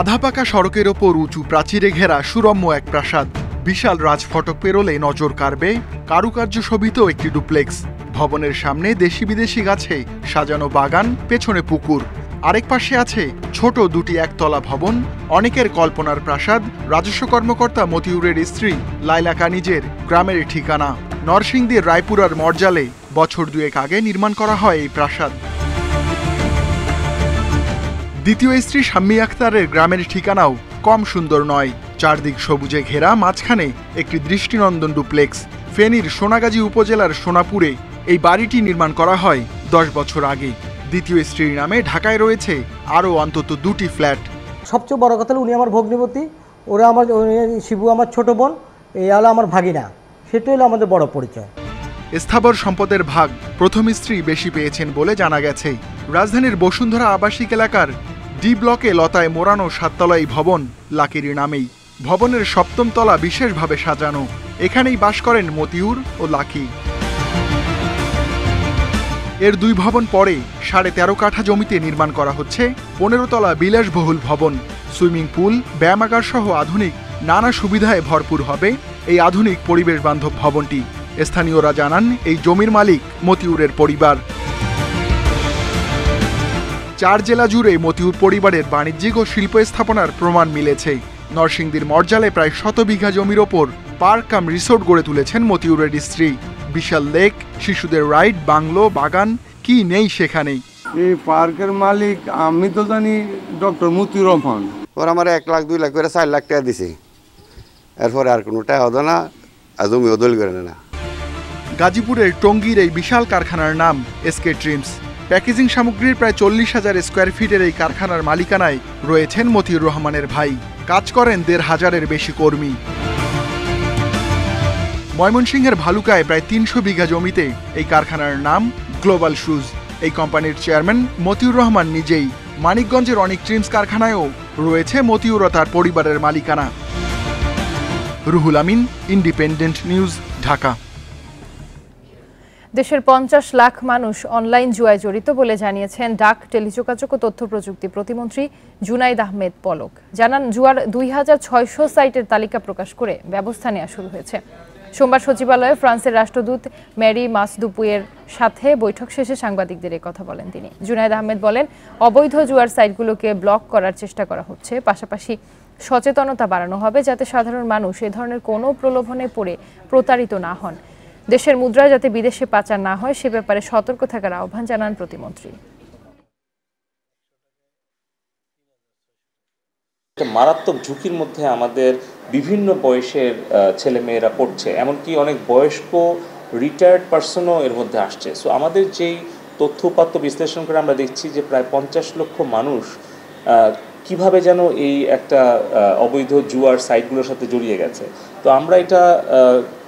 আধাপাকা সড়কের ওপর উঁচু প্রাচীরে ঘেরা সুরম্য এক প্রাসাদ। বিশাল রাজফটক পেরোলে নজর কাড়বে কারুকার্য শোভিত একটি ডুপ্লেক্স। ভবনের সামনে দেশি বিদেশি গাছে সাজানো বাগান, পেছনে পুকুর। আরেক পাশে আছে ছোট দুটি একতলা ভবন, অনেকের কল্পনার প্রাসাদ, রাজস্ব কর্মকর্তা মতিউরের স্ত্রী লাইলা কানিজের গ্রামের ঠিকানা। নরসিংদীর রায়পুরার মর্জালে বছর দুয়েক আগে নির্মাণ করা হয় এই প্রাসাদ। দ্বিতীয় স্ত্রী শাম্মী আখতারের গ্রামের ঠিকানাও কম সুন্দর নয়। চারদিক সবুজে ঘেরা, মাঝখানে একটি দৃষ্টিনন্দন ডুপ্লেক্স। ফেনীর সোনাগাজী উপজেলার সোনাপুরে এই বাড়িটি নির্মাণ করা হয় দশ বছর আগে। দ্বিতীয় স্ত্রীর নামে ঢাকায় রয়েছে আরও অন্তত দুটি ফ্ল্যাট। সবচেয়ে বড় কথা হলো উনি আমার ভগ্নিপতি ওরা আমার শিবু আমার ছোট বোন এই হলো আমার ভাগিনা সেটাই হলো আমাদের বড় পরিচয়। স্থাবর সম্পদের ভাগ প্রথম স্ত্রী বেশি পেয়েছেন বলে জানা গেছে। রাজধানীর বসুন্ধরা আবাসিক এলাকার ডি ব্লকে লতায় মোড়ানো সাততলা এই ভবন লাকির নামেই। ভবনের সপ্তম তলা বিশেষভাবে সাজানো। এখানেই বাস করেন মতিউর ও লাকি। এর দুই ভবন পরে সাড়ে তেরো কাঠা জমিতে নির্মাণ করা হচ্ছে। পনেরো তলা বিলাসবহুল ভবন। সুইমিং পুল ব্যায়ামাগার সহ আধুনিক নানা সুবিধায় ভরপুর হবে এই আধুনিক পরিবেশ বান্ধব ভবনটি। স্থানীয়রা জানান, এই জমির মালিক মতিউরের পরিবার। চার জেলা জুড়ে মতিউর পরিবারের বাণিজ্যিক ও শিল্প স্থাপনার প্রমাণ মিলেছে। নরসিংদীর মর্জালে প্রায় শত বিঘা জমির ওপর পার্ক কাম রিসোর্ট গড়ে তুলেছেন মতিউরের স্ত্রী। বিশাল লেক শিশুদের রাইড বাংলো বাগান কি নেই সেখানে এই পার্কের মালিক আমি তো জানি ডক্টর মতিউর রহমান। ওর আমার এক লাখ দুই লাখ করে চার লাখ টাকা দিছে। এরপরে আর কোনো টাকা হতো না আর জমিও দল করে না। গাজীপুরের টঙ্গীর এই বিশাল কারখানার নাম এসকে ট্রিমস প্যাকেজিং সামগ্রীর প্রায় চল্লিশ হাজার স্কোয়ার ফিটের এই কারখানার মালিকানায় রয়েছেন মতিউর রহমানের ভাই। কাজ করেন দেড় হাজারের বেশি কর্মী। ময়মনসিংহের ভালুকায় প্রায় তিনশো বিঘা জমিতে এই কারখানার নাম গ্লোবাল শুজ। এই কোম্পানির চেয়ারম্যান মতিউর রহমান নিজেই মানিকগঞ্জের অনেক ট্রিমস কারখানায়ও রয়েছে মতিউর তার পরিবারের মালিকানা। Ruhul Amin, independent news, Dhaka. দেশের পঞ্চাশ লাখ মানুষ অনলাইন জুয়ায় জড়িত বলে জানিয়েছেন ডাক, টেলিযোগাযোগ ও তথ্য প্রযুক্তি প্রতিমন্ত্রী জুনাইদ আহমেদ পলক। জানান, জুয়ার দুই হাজার ছয়শো সাইটের তালিকা প্রকাশ করে ব্যবস্থা নেওয়া শুরু হয়েছে। সোমবার সচিবালয়ে ফ্রান্সের রাষ্ট্রদূত ম্যারি মাসদুপুয়ের সাথে বৈঠক শেষে সাংবাদিকদের কথা বলেন তিনি। জুনাইদ আহমেদ বলেন, অবৈধ জুয়ার সাইটগুলোকে ব্লক করার চেষ্টা করা হচ্ছে, পাশাপাশি সচেতনতা বাড়ানো হবে যাতে সাধারণ মানুষ এ ধরনের কোনো প্রলোভনে পড়ে প্রতারিত না হন। দেশের মুদ্রা যাতে বিদেশে পাচার না হয় সে ব্যাপারে সতর্ক থাকার আহ্বান জানান প্রতিমন্ত্রী। মারাত্মক ঝুঁকির মধ্যে আমাদের বিভিন্ন বয়সের ছেলেমেয়েরা পড়ছে। এমনকি অনেক বয়স্ক রিটায়ার্ড পার্সনও এর মধ্যে আসছে। সো আমাদের যেই তথ্য উপাত্ত বিশ্লেষণ করে আমরা দেখছি যে প্রায় পঞ্চাশ লক্ষ মানুষ কীভাবে যেন এই একটা অবৈধ জুয়ার সাইটগুলোর সাথে জড়িয়ে গেছে। তো আমরা এটা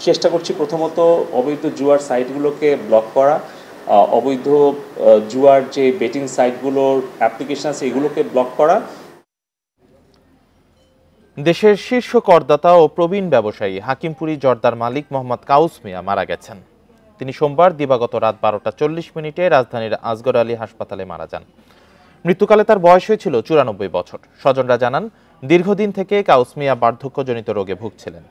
চেষ্টা করছি প্রথমত অবৈধ জুয়ার সাইটগুলোকে ব্লক করা অবৈধ জুয়ার যে বেটিং সাইটগুলোর অ্যাপ্লিকেশন আছে এগুলোকে ব্লক করা দেশের শীর্ষ করদাতা ও প্রবীণ ব্যবসায়ী হাকিমপুরি জর্দার মালিক মোহাম্মদ কাউস মিয়া মারা গেছেন। তিনি সোমবার দিবাগত রাত বারোটা চল্লিশ মিনিটে রাজধানীর আজগর আলী হাসপাতালে মারা যান। মৃত্যুকালে তার বয়স হয়েছিল চুরানব্বই বছর। স্বজনরা জানান, দীর্ঘদিন থেকে কাউস মিয়া বার্ধক্যজনিত রোগে ভুগছিলেন।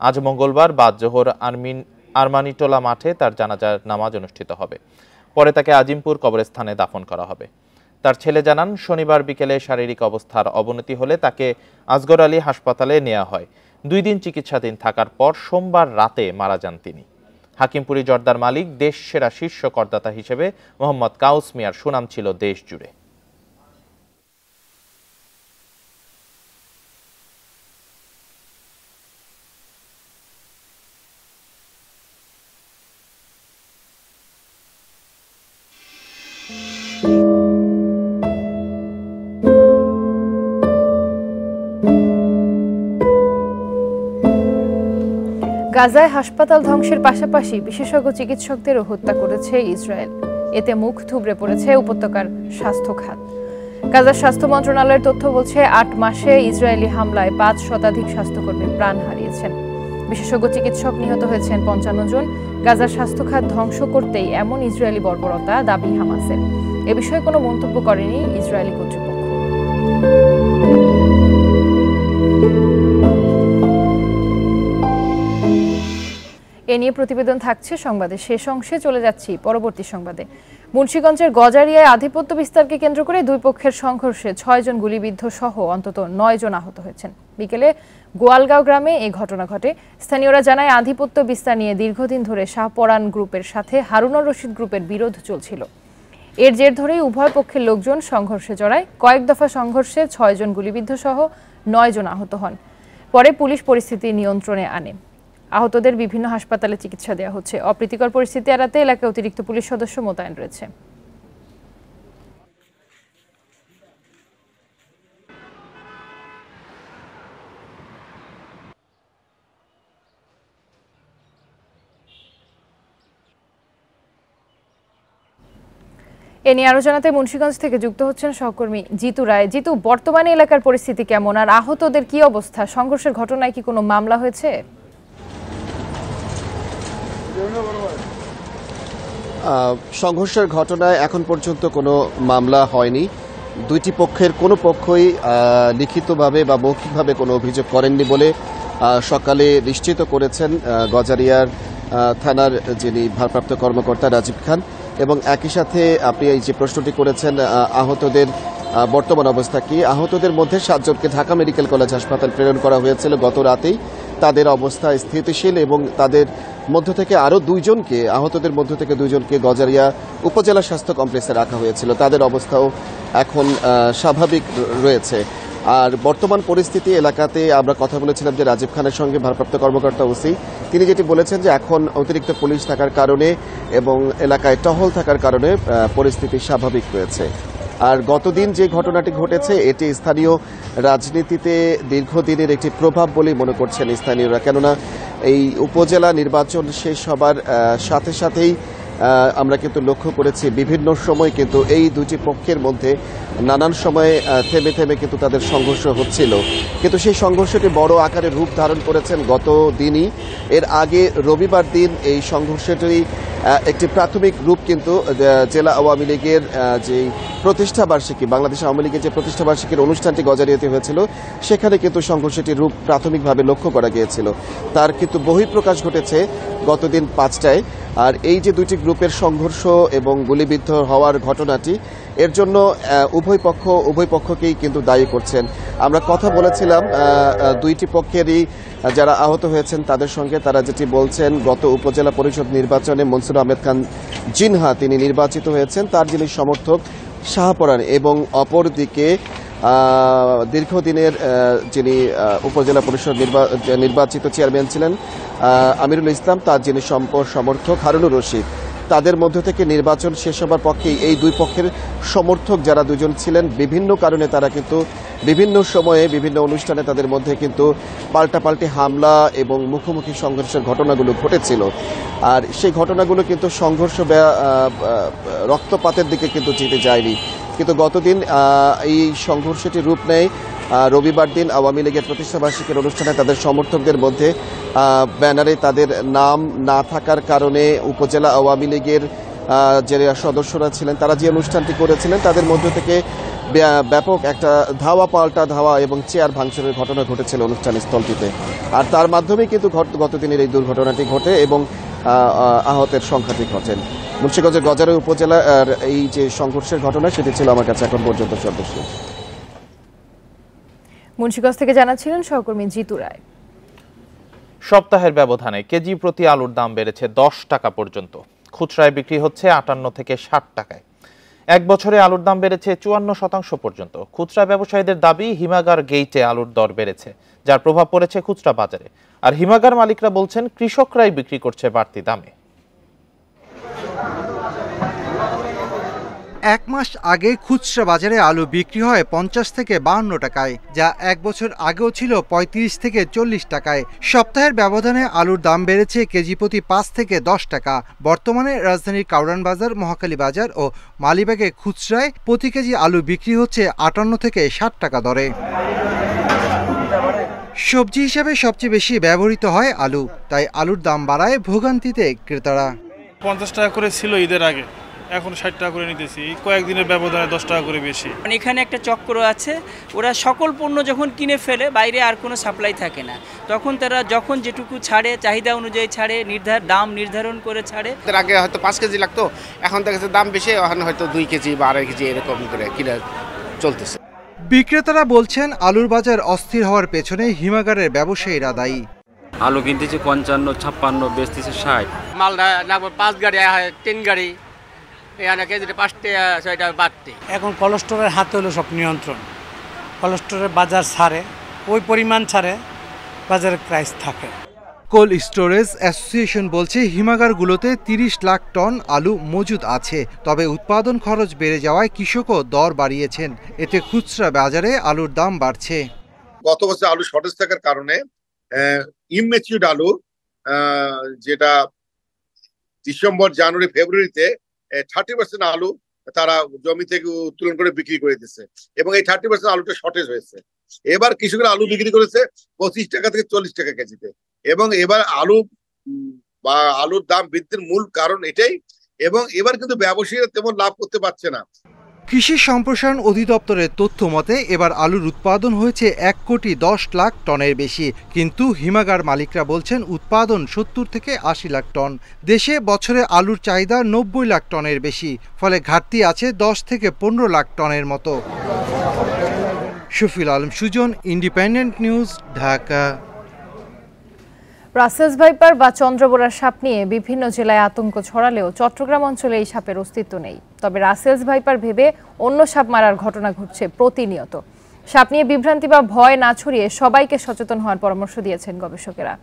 আজ মঙ্গলবার বাদ জোহর আরমিন আরমানিটোলা মাঠে তার জানাজার নামাজ অনুষ্ঠিত হবে। পরে তাকে আজিমপুর কবরস্থানে দাফন করা হবে। তার ছেলে জানান, শনিবার বিকেলে শারীরিক অবস্থার অবনতি হলে তাকে আজগর আলী হাসপাতালে নেওয়া হয়। দুই দিন চিকিৎসাধীন থাকার পর সোমবার রাতে মারা যান তিনি। হাকিমপুরি জর্দার মালিক, দেশ সেরা শীর্ষ করদাতা হিসেবে মোহাম্মদ কাউস মিয়ার সুনাম ছিল দেশ জুড়ে। গাজায় হাসপাতাল ধ্বংসের পাশাপাশি বিশেষজ্ঞ চিকিৎসকদেরও হত্যা করেছে ইসরায়েল। এতে মুখ থুবড়ে পড়েছে উপত্যকার স্বাস্থ্য খাত গাজার স্বাস্থ্য মন্ত্রণালয়ের তথ্য বলছে, আট মাসে ইসরায়েলি হামলায় পাঁচ শতাধিক স্বাস্থ্যকর্মী প্রাণ হারিয়েছেন। বিশেষজ্ঞ চিকিৎসক নিহত হয়েছেন পঞ্চান্ন জন। গাজার স্বাস্থ্য খাত ধ্বংস করতেই এমন ইসরায়েলি বর্বরতা দাবি হামাসের। এ বিষয়ে কোনো মন্তব্য করেনি ইসরায়েলি কর্তৃপক্ষ। এ নিয়ে প্রতিবেদন থাকছে সংবাদে। শেষ অংশে চলে যাচ্ছি পরবর্তী সংবাদে। মুন্সীগঞ্জের গজারিয়ায় আধিপত্য বিস্তারকে কেন্দ্র করে দুই পক্ষের সংঘর্ষে ছয়জন গুলিবিদ্ধ সহ অন্তত নয় জন আহত হয়েছেন। বিকেলে গোয়ালগাঁও গ্রামে এই ঘটনা ঘটে। স্থানীয়রা জানায়, আধিপত্য বিস্তার নিয়ে দীর্ঘদিন ধরে শাহপরান গ্রুপের সাথে হারুনুর রশিদ গ্রুপের বিরোধ চলছিল। এর জের ধরেই উভয় পক্ষের লোকজন সংঘর্ষে জড়ায়। কয়েক দফা সংঘর্ষে ছয়জন গুলিবিদ্ধ সহ নয় জন আহত হন। পরে পুলিশ পরিস্থিতি নিয়ন্ত্রণে আনে। আহতদের বিভিন্ন হাসপাতালে চিকিৎসা দেওয়া হচ্ছে। অপ্রীতিকর পরিস্থিতি এড়াতে এলাকায় অতিরিক্ত পুলিশ সদস্য মোতায়েন রয়েছে। এ নিয়ে আরও জানাতে মুন্সিগঞ্জ থেকে যুক্ত হচ্ছেন সহকর্মী জিতু রায়। জিতু, বর্তমানে এলাকার পরিস্থিতি কেমন? আর আহতদের কি অবস্থা? সংঘর্ষের ঘটনায় কি কোনো মামলা হয়েছে? সংঘর্ষের ঘটনায় এখন পর্যন্ত কোনো মামলা হয়নি। দুইটি পক্ষের কোনো পক্ষই লিখিতভাবে বা মৌখিকভাবে কোনো অভিযোগ করেননি বলে সকালে নিশ্চিত করেছেন গজারিয়ার থানার যিনি ভারপ্রাপ্ত কর্মকর্তা রাজীব খান। এবং একই সাথে আপনি এই যে প্রশ্নটি করেছেন আহতদের আহ, বর্তমান অবস্থা কি? আহতদের মধ্যে সাতজনকে ঢাকা মেডিকেল কলেজ হাসপাতাল প্রেরণ করা হয়েছিল গত রাতেই। তাদের অবস্থা স্থিতিশীল এবং তাদের মধ্য থেকে আরও দুইজনকে, আহতদের মধ্য থেকে দুইজনকে গজারিয়া উপজেলা স্বাস্থ্য কমপ্লেক্সে রাখা হয়েছিল। তাদের অবস্থাও এখন স্বাভাবিক রয়েছে। আর বর্তমান পরিস্থিতি এলাকাতে আমরা কথা বলেছিলাম যে রাজীব খানের সঙ্গে ভারপ্রাপ্ত কর্মকর্তা ওসি। তিনি যেটি বলেছেন যে এখন অতিরিক্ত পুলিশ থাকার কারণে এবং এলাকায় টহল থাকার কারণে পরিস্থিতি স্বাভাবিক রয়েছে। আর গতদিন যে ঘটনাটি ঘটেছে, এটি স্থানীয় রাজনীতিতে দীর্ঘদিনের একটি প্রভাব বলে মনে করছেন স্থানীয়রা। কেননা, এই উপজেলা নির্বাচন শেষ হবার সাথে সাথেই আমরা কিন্তু লক্ষ্য করেছি বিভিন্ন সময় কিন্তু এই দুটি পক্ষের মধ্যে নানান সময়ে থেমে থেমে কিন্তু তাদের সংঘর্ষ হচ্ছিল। কিন্তু সেই সংঘর্ষটি বড় আকারে রূপ ধারণ করেছেন গত দিনই। এর আগে রবিবার দিন এই সংঘর্ষটি একটি প্রাথমিক রূপ কিন্তু জেলা আওয়ামী লীগের যে প্রতিষ্ঠা বার্ষিকী, বাংলাদেশ আওয়ামী লীগের যে প্রতিষ্ঠা বার্ষিকীর অনুষ্ঠানটি গজারিয়াতে হয়েছিল, সেখানে কিন্তু সংঘর্ষটির রূপ প্রাথমিকভাবে লক্ষ্য করা গিয়েছিল। তার কিন্তু বহিঃপ্রকাশ ঘটেছে গতদিন পাঁচটায়। আর এই যে দুইটি গ্রুপের সংঘর্ষ এবং গুলিবিদ্ধ হওয়ার ঘটনাটি, এর জন্য উভয় পক্ষ, উভয় পক্ষকেই কিন্তু দায়ী করছেন। আমরা কথা বলেছিলাম দুইটি পক্ষেরই যারা আহত হয়েছেন তাদের সঙ্গে তারা যেটি বলছেন, গত উপজেলা পরিষদ নির্বাচনে মনসুর আহমেদ খান জিনহা তিনি নির্বাচিত হয়েছেন। তার যিনি সমর্থক, শাহপরান এবং অপরদিকে দীর্ঘদিনের যিনি উপজেলা পরিষদ নির্বা- নির্বাচিত চেয়ারম্যান ছিলেন আমিরুল ইসলাম, তার যিনি সমর্থক হারুনুর রশিদ। তাদের মধ্য থেকে নির্বাচন শেষ হবার পক্ষেই এই দুই পক্ষের সমর্থক যারা দুজন ছিলেন, বিভিন্ন কারণে তারা কিন্তু বিভিন্ন সময়ে, বিভিন্ন অনুষ্ঠানে তাদের মধ্যে কিন্তু পাল্টাপাল্টি হামলা এবং মুখোমুখি সংঘর্ষের ঘটনাগুলো ঘটেছিল। আর সেই ঘটনাগুলো কিন্তু সংঘর্ষ রক্তপাতের দিকে কিন্তু যেতে যায়নি। কিন্তু গতদিন এই সংঘর্ষটি রূপ নেয়। রবিবার দিন আওয়ামী লীগের প্রতিষ্ঠাবার্ষিকীর অনুষ্ঠানে তাদের সমর্থকদের মধ্যে ব্যানারে তাদের নাম না থাকার কারণে উপজেলা আওয়ামী লীগের যে সদস্যরা ছিলেন তারা যে অনুষ্ঠানটি করেছিলেন তাদের মধ্য থেকে ব্য- ব্যাপক একটা ধাওয়া পাল্টা ধাওয়া এবং চেয়ার ভাঙচুরের ঘটনা ঘটেছিল অনুষ্ঠান স্থলটিতে। আর তার মাধ্যমে কিন্তু গতদিনের এই দুর্ঘটনাটি ঘটে এবং আহ, আহ, আহতের সংখ্যাটি ঘটেন। মুন্সিগঞ্জের গজারে উপজেলা আর এই যে সংঘর্ষের ঘটনা সেটি ছিল আমার কাছে এখন পর্যন্ত সর্বশেষ। মুন্সিগঞ্জ থেকে জানাচ্ছিলেন সহকর্মী জিতু রায়। সপ্তাহের ব্যবধানে কেজি প্রতি আলুর দাম বেড়েছে দশ টাকা পর্যন্ত। খুচরায় বিক্রি হচ্ছে আটান্ন থেকে ষাট টাকায়। এক বছরে আলুর দাম বেড়েছে চুয়ান্ন শতাংশ পর্যন্ত। খুচরা ব্যবসায়ীদের দাবি হিমাগার গেইটে আলুর দর বেড়েছে যার প্রভাব পড়েছে খুচরা বাজারে। আর হিমাগার মালিকরা বলছেন কৃষকরাই বিক্রি করছে বাড়তি দামে। এক মাস আগে খুচরা বাজারে আলু বিক্রি হয় পঞ্চাশ থেকে বাহান্ন টাকায়, যা এক বছর আগেও ছিল পঁয়ত্রিশ থেকে চল্লিশ টাকায়। সপ্তাহের ব্যবধানে আলুর দাম বেড়েছে কেজি প্রতি পাঁচ থেকে দশ টাকা। বর্তমানে রাজধানীর কাউরান বাজার মহাকালী বাজার ও মালিবাগে খুচরায় প্রতি কেজি আলু বিক্রি হচ্ছে আটান্ন থেকে ষাট টাকা দরে। সবজি হিসেবে সবচেয়ে বেশি ব্যবহৃত হয় আলু, তাই আলুর দাম বাড়ায় ভোগান্তিতে ক্রেতারা। পঞ্চাশ টাকা করে ছিল ঈদের আগে এখন ষাট টাকা করে নিতেছি। কয়েকদিনের ব্যবধানে দশ টাকা করে বেশি। মানে এখানে একটা চক্র আছে ওরা সকল পণ্য যখন কিনে ফেলে বাইরে আর কোনো সাপ্লাই থাকে না। তখন তারা যখন যেটুকু ছাড়ে চাহিদা অনুযায়ী ছাড়ে নির্ধার দাম নির্ধারণ করে ছাড়ে। তার আগে হয়তো পাঁচ কেজি লাগতো এখন দেখা যাচ্ছে দাম বেশি এখন হয়তো দুই কেজি বা আড়াই কেজি এরকম করে কিনা চলতেছে। বিক্রেতারা বলছেন আলুর বাজার অস্থির হওয়ার পেছনে হিমাগারের ব্যবসায়ীরা দায়ী। আলু কিনতেছে পঞ্চান্ন ছাপ্পান্ন বেচতেছে ষাট। মালদা লাগবে পাঁচ গাড়ি হয় তিন গাড়ি। এখানে কেজিতে পাঁচটে ছয়টা বাড়তি এখন কোলেস্টোরের হাতে হলো সব নিয়ন্ত্রণ। কোলেস্টোরের বাজার ছাড়ে ওই পরিমাণ ছাড়ে বাজারের প্রাইস থাকে। কোল্ড স্টোরেজ অ্যাসোসিয়েশন বলছে হিমাগারগুলোতে তিরিশ লাখ টন আলু মজুদ আছে। তবে উৎপাদন খরচ বেড়ে যাওয়ায় কৃষকও দর বাড়িয়েছেন। এতে খুচরা বাজারে আলুর দাম বাড়ছে। গত বছর আলু শর্টেজ থাকার কারণে ইমেচিউড আলু যেটা ডিসেম্বর, জানুয়ারি, ফেব্রুয়ারিতে থার্টি পার্সেন্ট আলু তারা জমি থেকে উত্তোলন করে বিক্রি করে দিচ্ছে। এবং এই থার্টি পার্সেন্ট আলুটা শর্টেজ হয়েছে। এবার কৃষকরা আলু বিক্রি করেছে পঁচিশ টাকা থেকে চল্লিশ টাকা কেজিতে। এবং এবার আলু বা আলুর দাম বৃদ্ধির মূল কারণ এটাই। এবং এবার কিন্তু ব্যবসায়ীরা তেমন লাভ করতে পারছে না। কৃষি সম্প্রসারণ অধিদপ্তরের তথ্য মতে, এবার আলুর উৎপাদন হয়েছে এক কোটি দশ লাখ টনের বেশি। কিন্তু হিমাগার মালিকরা বলছেন, উৎপাদন সত্তর থেকে আশি লাখ টন। দেশে বছরে আলুর চাহিদা নব্বই লাখ টনের বেশি, ফলে ঘাটতি আছে দশ থেকে পনেরো লাখ টনের মতো। Shafil Alam Sujan, independent news, Dhaka. Russell's viper বা চন্দ্রবোরার সাপ নিয়ে বিভিন্ন জেলায় আতঙ্ক ছড়ালেও চট্টগ্রাম অঞ্চলে এই সাপের অস্তিত্ব নেই। তবে রাসেলস ভাইপার ভেবে অন্য সাপ মারার ঘটনা ঘটছে প্রতিনিয়ত। সাপ নিয়ে বিভ্রান্তি বা ভয় না ছড়িয়ে সবাইকে সচেতন হওয়ার পরামর্শ দিয়েছেন গবেষকেরা।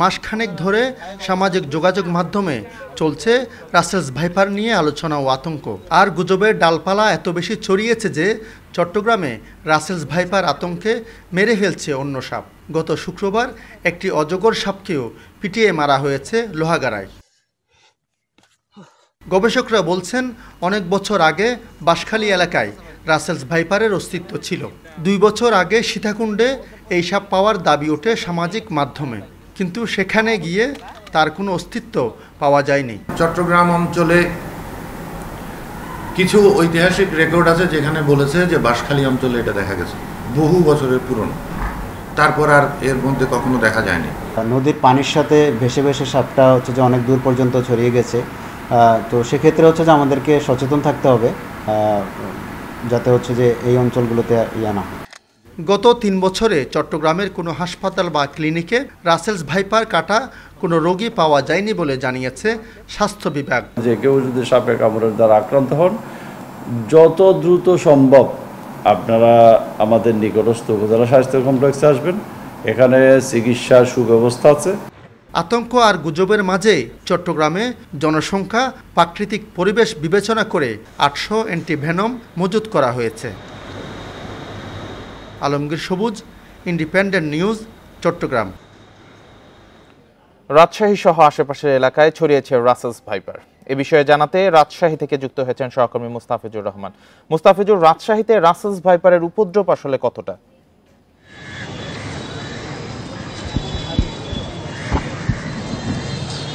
মাসখানেক ধরে সামাজিক যোগাযোগ মাধ্যমে চলছে রাসেলস ভাইপার নিয়ে আলোচনা ও আতঙ্ক। আর গুজবের ডালপালা এত বেশি ছড়িয়েছে যে চট্টগ্রামে রাসেলস ভাইপার আতঙ্কে মেরে ফেলছে অন্য সাপ। গত শুক্রবার একটি অজগর সাপকেও পিটিয়ে মারা হয়েছে লোহাগাড়ায়। গবেষকরা বলছেন, অনেক বছর আগে বাঁশখালী এলাকায় রাসেলস ভাইপারের অস্তিত্ব ছিল। দুই বছর আগে সীতাকুণ্ডে এই সাপ পাওয়ার দাবি ওঠে সামাজিক মাধ্যমে। কিন্তু সেখানে গিয়ে তার কোনো অস্তিত্ব পাওয়া যায়নি। চট্টগ্রাম অঞ্চলে কিছু ঐতিহাসিক রেকর্ড আছে যেখানে বলেছে যে বাঁশখালী অঞ্চলে এটা দেখা গেছে। বহু বছরের পুরনো। তারপর আর এর মধ্যে কখনো দেখা যায়নি। নদীর পানির সাথে ভেসে ভেসে সাপটা হচ্ছে যে অনেক দূর পর্যন্ত ছড়িয়ে গেছে। তো সেক্ষেত্রে হচ্ছে যে আমাদেরকে সচেতন থাকতে হবে যাতে হচ্ছে যে এই অঞ্চলগুলোতে ইয়া না হয়। গত তিন বছরে চট্টগ্রামের কোনো হাসপাতাল বা ক্লিনিকে রাসেলস ভাইপার কাটা কোনো রোগী পাওয়া যায়নি বলে জানিয়েছে স্বাস্থ্য বিভাগ। যে কেউ যদি সাপের কামড়ের দ্বারা আক্রান্ত হন যত দ্রুত সম্ভব আপনারা আমাদের নিকটস্থ উপজেলা স্বাস্থ্য কমপ্লেক্সে আসবেন। এখানে চিকিৎসার সুব্যবস্থা আছে। আতঙ্ক আর গুজবের মাঝে চট্টগ্রামে জনসংখ্যা প্রাকৃতিক পরিবেশ বিবেচনা করে আটশো অ্যান্টিভেনম মজুত করা হয়েছে। আলমগীর সবুজ ইন্ডিপেন্ডেন্ট নিউজ চট্টগ্রাম। রাজশাহী সহ আশেপাশের এলাকায় ছড়িয়েছে রাসেলস ভাইপার। এ বিষয়ে জানাতে রাজশাহী থেকে যুক্ত হয়েছেন সহকর্মী মুস্তাফিজুর রহমান। মুস্তাফিজুর, রাজশাহীতে রাসেলস ভাইপারের উপদ্রব আসলে কতটা?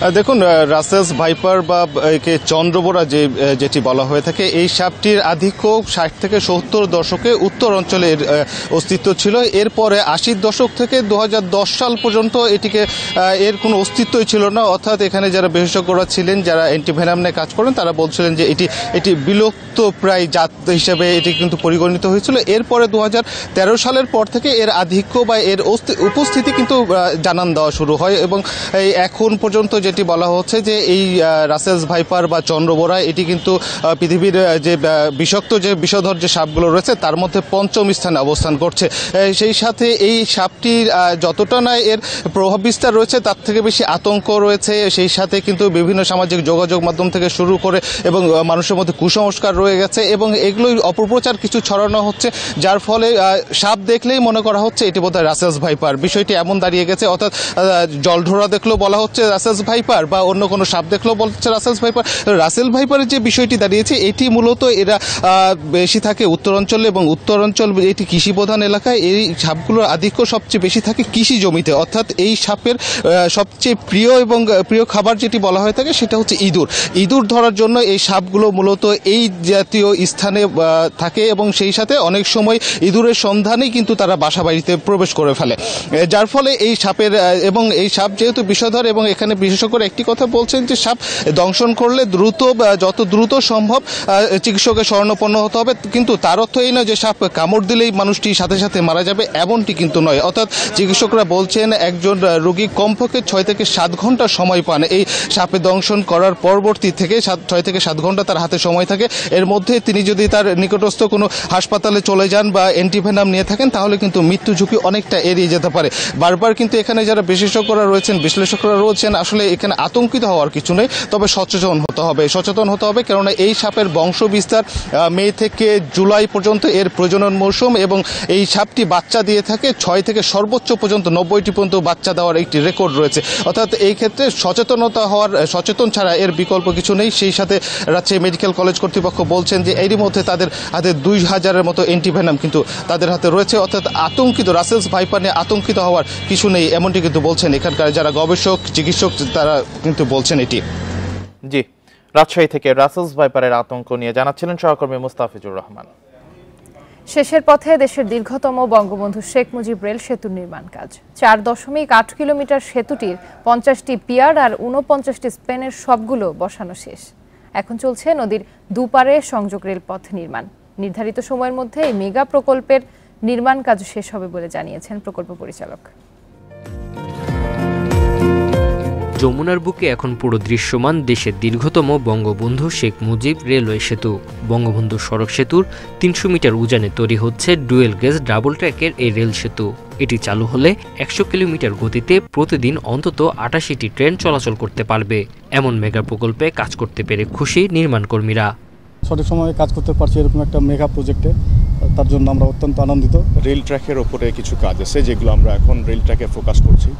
দেখুন রাসেলস ভাইপার বা একে চন্দ্রবোরা যে যেটি বলা হয়ে থাকে, এই সাপটির আধিক্য ষাট থেকে সত্তর দশকে উত্তর অঞ্চলে এর অস্তিত্ব ছিল। এরপরে আশির দশক থেকে দু হাজার দশ সাল পর্যন্ত এটিকে এর কোনো অস্তিত্বই ছিল না। অর্থাৎ এখানে যারা বিশেষজ্ঞরা ছিলেন, যারা অ্যান্টিভেনাম নিয়ে কাজ করেন, তারা বলছিলেন যে এটি এটি বিলুপ্ত প্রায় জাত হিসেবে এটি কিন্তু পরিগণিত হয়েছিল। এরপরে দু হাজার তেরো সালের পর থেকে এর আধিক্য বা এর উপস্থিতি কিন্তু জানান দেওয়া শুরু হয় এবং এখন পর্যন্ত যেটি বলা হচ্ছে যে এই রাসেলস ভাইপার বা চন্দ্রবোরা, এটি কিন্তু পৃথিবীর যে বিষাক্ত যে বিষধর যে সাপগুলো রয়েছে, তার মধ্যে পঞ্চম স্থানে অবস্থান করছে। সেই সাথে এই সাপটির যতটা না এর প্রভাব বিস্তার রয়েছে, তার থেকে বেশি আতঙ্ক রয়েছে। সেই সাথে কিন্তু বিভিন্ন সামাজিক যোগাযোগ মাধ্যম থেকে শুরু করে এবং মানুষের মধ্যে কুসংস্কার রয়ে গেছে এবং এগুলোই অপপ্রচার কিছু ছড়ানো হচ্ছে, যার ফলে সাপ দেখলেই মনে করা হচ্ছে এটি বোধহয় রাসেলস ভাইপার। বিষয়টি এমন দাঁড়িয়ে গেছে, অর্থাৎ জলঢোরা দেখলেও বলা হচ্ছে রাসেলস ভাই ভাইপার বা অন্য কোনো সাপ দেখলেও বলছে রাসেলস ভাইপার রাসেল ভাইপারের যে বিষয়টি দাঁড়িয়েছে, এটি মূলত এরা বেশি থাকে উত্তরাঞ্চলে এবং উত্তরাঞ্চল এটি কৃষি প্রধান এলাকায়। এই সাপগুলোর আধিক্য সবচেয়ে বেশি থাকে কৃষি জমিতে। অর্থাৎ এই সাপের সবচেয়ে প্রিয় এবং প্রিয় খাবার যেটি বলা হয়ে থাকে সেটা হচ্ছে ইঁদুর। ইঁদুর ধরার জন্য এই সাপগুলো মূলত এই জাতীয় স্থানে থাকে এবং সেই সাথে অনেক সময় ইঁদুরের সন্ধানেই কিন্তু তারা বাসা বাড়িতে প্রবেশ করে ফেলে। যার ফলে এই সাপের এবং এই সাপ যেহেতু বিষধর এবং এখানে বিশেষজ্ঞরা একটি কথা বলছেন যে সাপ দংশন করলে দ্রুত যত দ্রুত সম্ভব চিকিৎসকের স্বর্ণপন্ন হতে হবে। কিন্তু তার অর্থ এই নয় যে সাপ কামড় দিলেই মানুষটি সাথে সাথে মারা যাবে, এমনটি কিন্তু নয়। অর্থাৎ চিকিৎসকরা বলছেন একজন রোগী কমপক্ষে ছয় থেকে সাত ঘণ্টা সময় পান। এই সাপে দংশন করার পরবর্তী থেকে ছয় থেকে সাত ঘণ্টা তার হাতে সময় থাকে। এর মধ্যে তিনি যদি তার নিকটস্থ কোনো হাসপাতালে চলে যান বা অ্যান্টিভেনাম নিয়ে থাকেন, তাহলে কিন্তু মৃত্যু ঝুঁকি অনেকটা এড়িয়ে যেতে পারে। বারবার কিন্তু এখানে যারা বিশেষজ্ঞরা রয়েছেন, বিশ্লেষকরা রয়েছেন, আসলে এখানে আতঙ্কিত হওয়ার কিছু নেই, তবে সচেতন হতে হবে। সচেতন হতে হবে কেননা এই সাপের বংশ বিস্তার মে থেকে জুলাই পর্যন্ত এর প্রজনন মৌসুম এবং এই সাপটি বাচ্চা দিয়ে থাকে। ছয় থেকে সর্বোচ্চ পর্যন্ত নব্বইটি পর্যন্ত বাচ্চা দেওয়ার একটি রেকর্ড রয়েছে। অর্থাৎ এই ক্ষেত্রে সচেতনতা হওয়ার, সচেতন ছাড়া এর বিকল্প কিছু নেই। সেই সাথে রাজশাহী মেডিকেল কলেজ কর্তৃপক্ষ বলছেন যে এরই মধ্যে তাদের হাতে দুই হাজারের মতো অ্যান্টিভেনাম কিন্তু তাদের হাতে রয়েছে। অর্থাৎ আতঙ্কিত, রাসেলস ভাইপার নিয়ে আতঙ্কিত হওয়ার কিছু নেই, এমনটি কিন্তু বলছেন এখানকার যারা গবেষক, চিকিৎসক তারা কিন্তু বলছেন এটি। জি রাজশাহী থেকে রাসেলস ভাইপারের আতঙ্ক নিয়ে জানাচ্ছিলেন সহকর্মী মুস্তাফিজুর রহমান। শেষের পথে দেশের দীর্ঘতম বঙ্গবন্ধু শেখ মুজিব রেল সেতুর নির্মাণ কাজ। চার দশমিক আট কিলোমিটার সেতুটির পঞ্চাশটি পিয়ার আর উনপঞ্চাশটি স্পেনের সবগুলো বসানো শেষ। এখন চলছে নদীর দুপারে সংযোগ রেলপথ নির্মাণ। নির্ধারিত সময়ের মধ্যে এই মেগা প্রকল্পের নির্মাণ কাজ শেষ হবে বলে জানিয়েছেন প্রকল্প পরিচালক। যমুনার বুকে এখন পুরো দৃশ্যমান দেশের দীর্ঘতম বঙ্গবন্ধু শেখ মুজিব রেলওয়ে সেতু। বঙ্গবন্ধু সড়ক সেতুর তিনশো মিটার উজানে তৈরি হচ্ছে ডুয়েল গেজ ডাবল ট্র্যাকের এই রেল সেতু। এটি চালু হলে একশো কিলোমিটার গতিতে প্রতিদিন অন্তত আটাশিটি ট্রেন চলাচল করতে পারবে। এমন মেগা প্রকল্পে কাজ করতে পেরে খুশি নির্মাণ কর্মীরা। সঠিক সময়ে কাজ করতে পারছি এরকম একটা মেগা প্রজেক্টে। তার জন্য আমরা অত্যন্ত আনন্দিত। রেল ট্র্যাকের ওপরে কিছু কাজ আছে যেগুলো আমরা এখন রেল ট্র্যাকে ফোকাস করছি।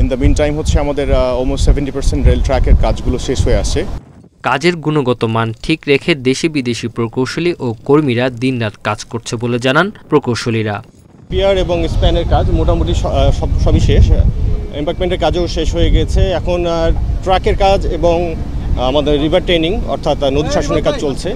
ইন দ্য মিন টাইম হচ্ছে আমাদের অলমোস্ট সেভেন্টি পার্সেন্ট রেল ট্র্যাকের কাজগুলো শেষ হয়ে আসে। কাজের গুণগত মান ঠিক রেখে দেশি বিদেশি প্রকৌশলী ও কর্মীরা দিনরাত কাজ করছে বলে জানান প্রকৌশলীরা। পিয়ার এবং স্প্যানের কাজ মোটামুটি সবই শেষ। এম্পার্টমেন্টের কাজও শেষ হয়ে গেছে। এখন ট্রাকের কাজ এবং আমাদের রিভার ট্রেনিং অর্থাৎ নদী শাসনের কাজ চলছে।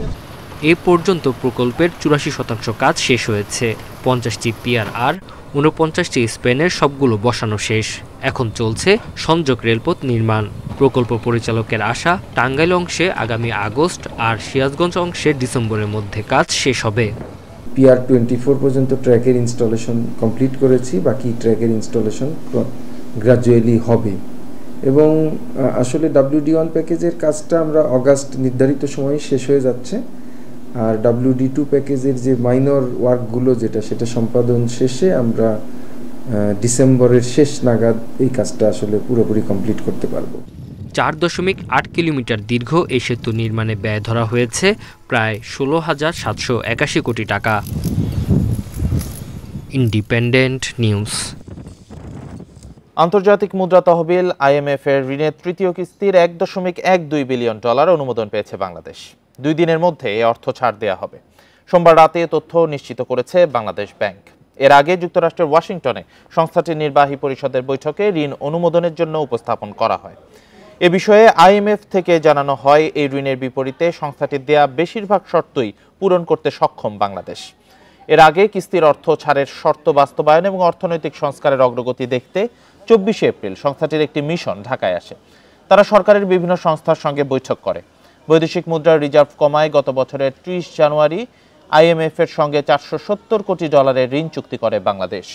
এ পর্যন্ত প্রকল্পের চুরাশি শতাংশ কাজ শেষ হয়েছে। পঞ্চাশটি পিয়ার আর উনপঞ্চাশটি স্পেনের সবগুলো বসানো শেষ। এখন চলছে সংযোগ রেলপথ নির্মাণ। প্রকল্প পরিচালকের আশা, টাঙ্গাইল অংশে আগামী আগস্ট আর সিরাজগঞ্জ অংশে ডিসেম্বরের মধ্যে কাজ শেষ হবে। পিআর টোয়েন্টি ফোর পর্যন্ত ট্র্যাকের ইনস্টলেশন কমপ্লিট করেছি, বাকি ট্র্যাকের ইনস্টলেশন গ্রাজুয়ালি হবে। এবং আসলে ডাব্লিউডি ওয়ান প্যাকেজের কাজটা আমরা অগাস্ট নির্ধারিত সময়ে শেষ হয়ে যাচ্ছে। আর ডাব্লিউডি টু প্যাকেজের যে মাইনর ওয়ার্কগুলো যেটা সেটা সম্পাদন শেষে আমরা ডিসেম্বরের শেষ নাগাদ এই কাজটা আসলে পুরোপুরি কমপ্লিট করতে পারব। চার দশমিক আট কিলোমিটার দীর্ঘ এই সেতু নির্মাণে ব্যয় ধরা হয়েছে প্রায় ষোলো হাজার সাতশো একাশি কোটি টাকা। ইন্ডিপেন্ডেন্ট নিউজ আন্তর্জাতিক মুদ্রা তহবিল আইএমএফ এর ঋণের তৃতীয় কিস্তির এক দশমিক এক দুই বিলিয়ন ডলার অনুমোদন পেয়েছে বাংলাদেশ। দুই দিনের মধ্যে এই অর্থ ছাড় দেওয়া হবে। সোমবার রাতে তথ্য নিশ্চিত করেছে বাংলাদেশ ব্যাংক। এর আগে যুক্তরাষ্ট্রের ওয়াশিংটনে সংস্থাটির নির্বাহী পরিষদের বৈঠকে ঋণ অনুমোদনের জন্য উপস্থাপন করা হয়। এ বিষয়ে আইএমএফ থেকে জানানো হয়, এই ঋণের বিপরীতে সংস্থাটির দেয়া বেশিরভাগ শর্তই পূরণ করতে সক্ষম বাংলাদেশ। এর আগে কিস্তির অর্থ ছাড়ের শর্ত বাস্তবায়ন এবং অর্থনৈতিক সংস্কারের অগ্রগতি দেখতে চব্বিশে এপ্রিল সংস্থাটির একটি মিশন ঢাকায় আসে। তারা সরকারের বিভিন্ন সংস্থার সঙ্গে বৈঠক করে। বৈদেশিক মুদ্রার রিজার্ভ কমায়। গত বছরের ত্রিশ জানুয়ারি আইএমএফ এর সঙ্গে চারশো সত্তর কোটি ডলারের ঋণ চুক্তি করে বাংলাদেশ।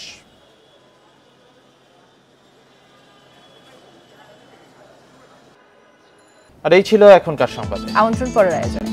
আর এই ছিল এখনকার সংবাদ। আমন্ত্রণ পরের আয়োজনে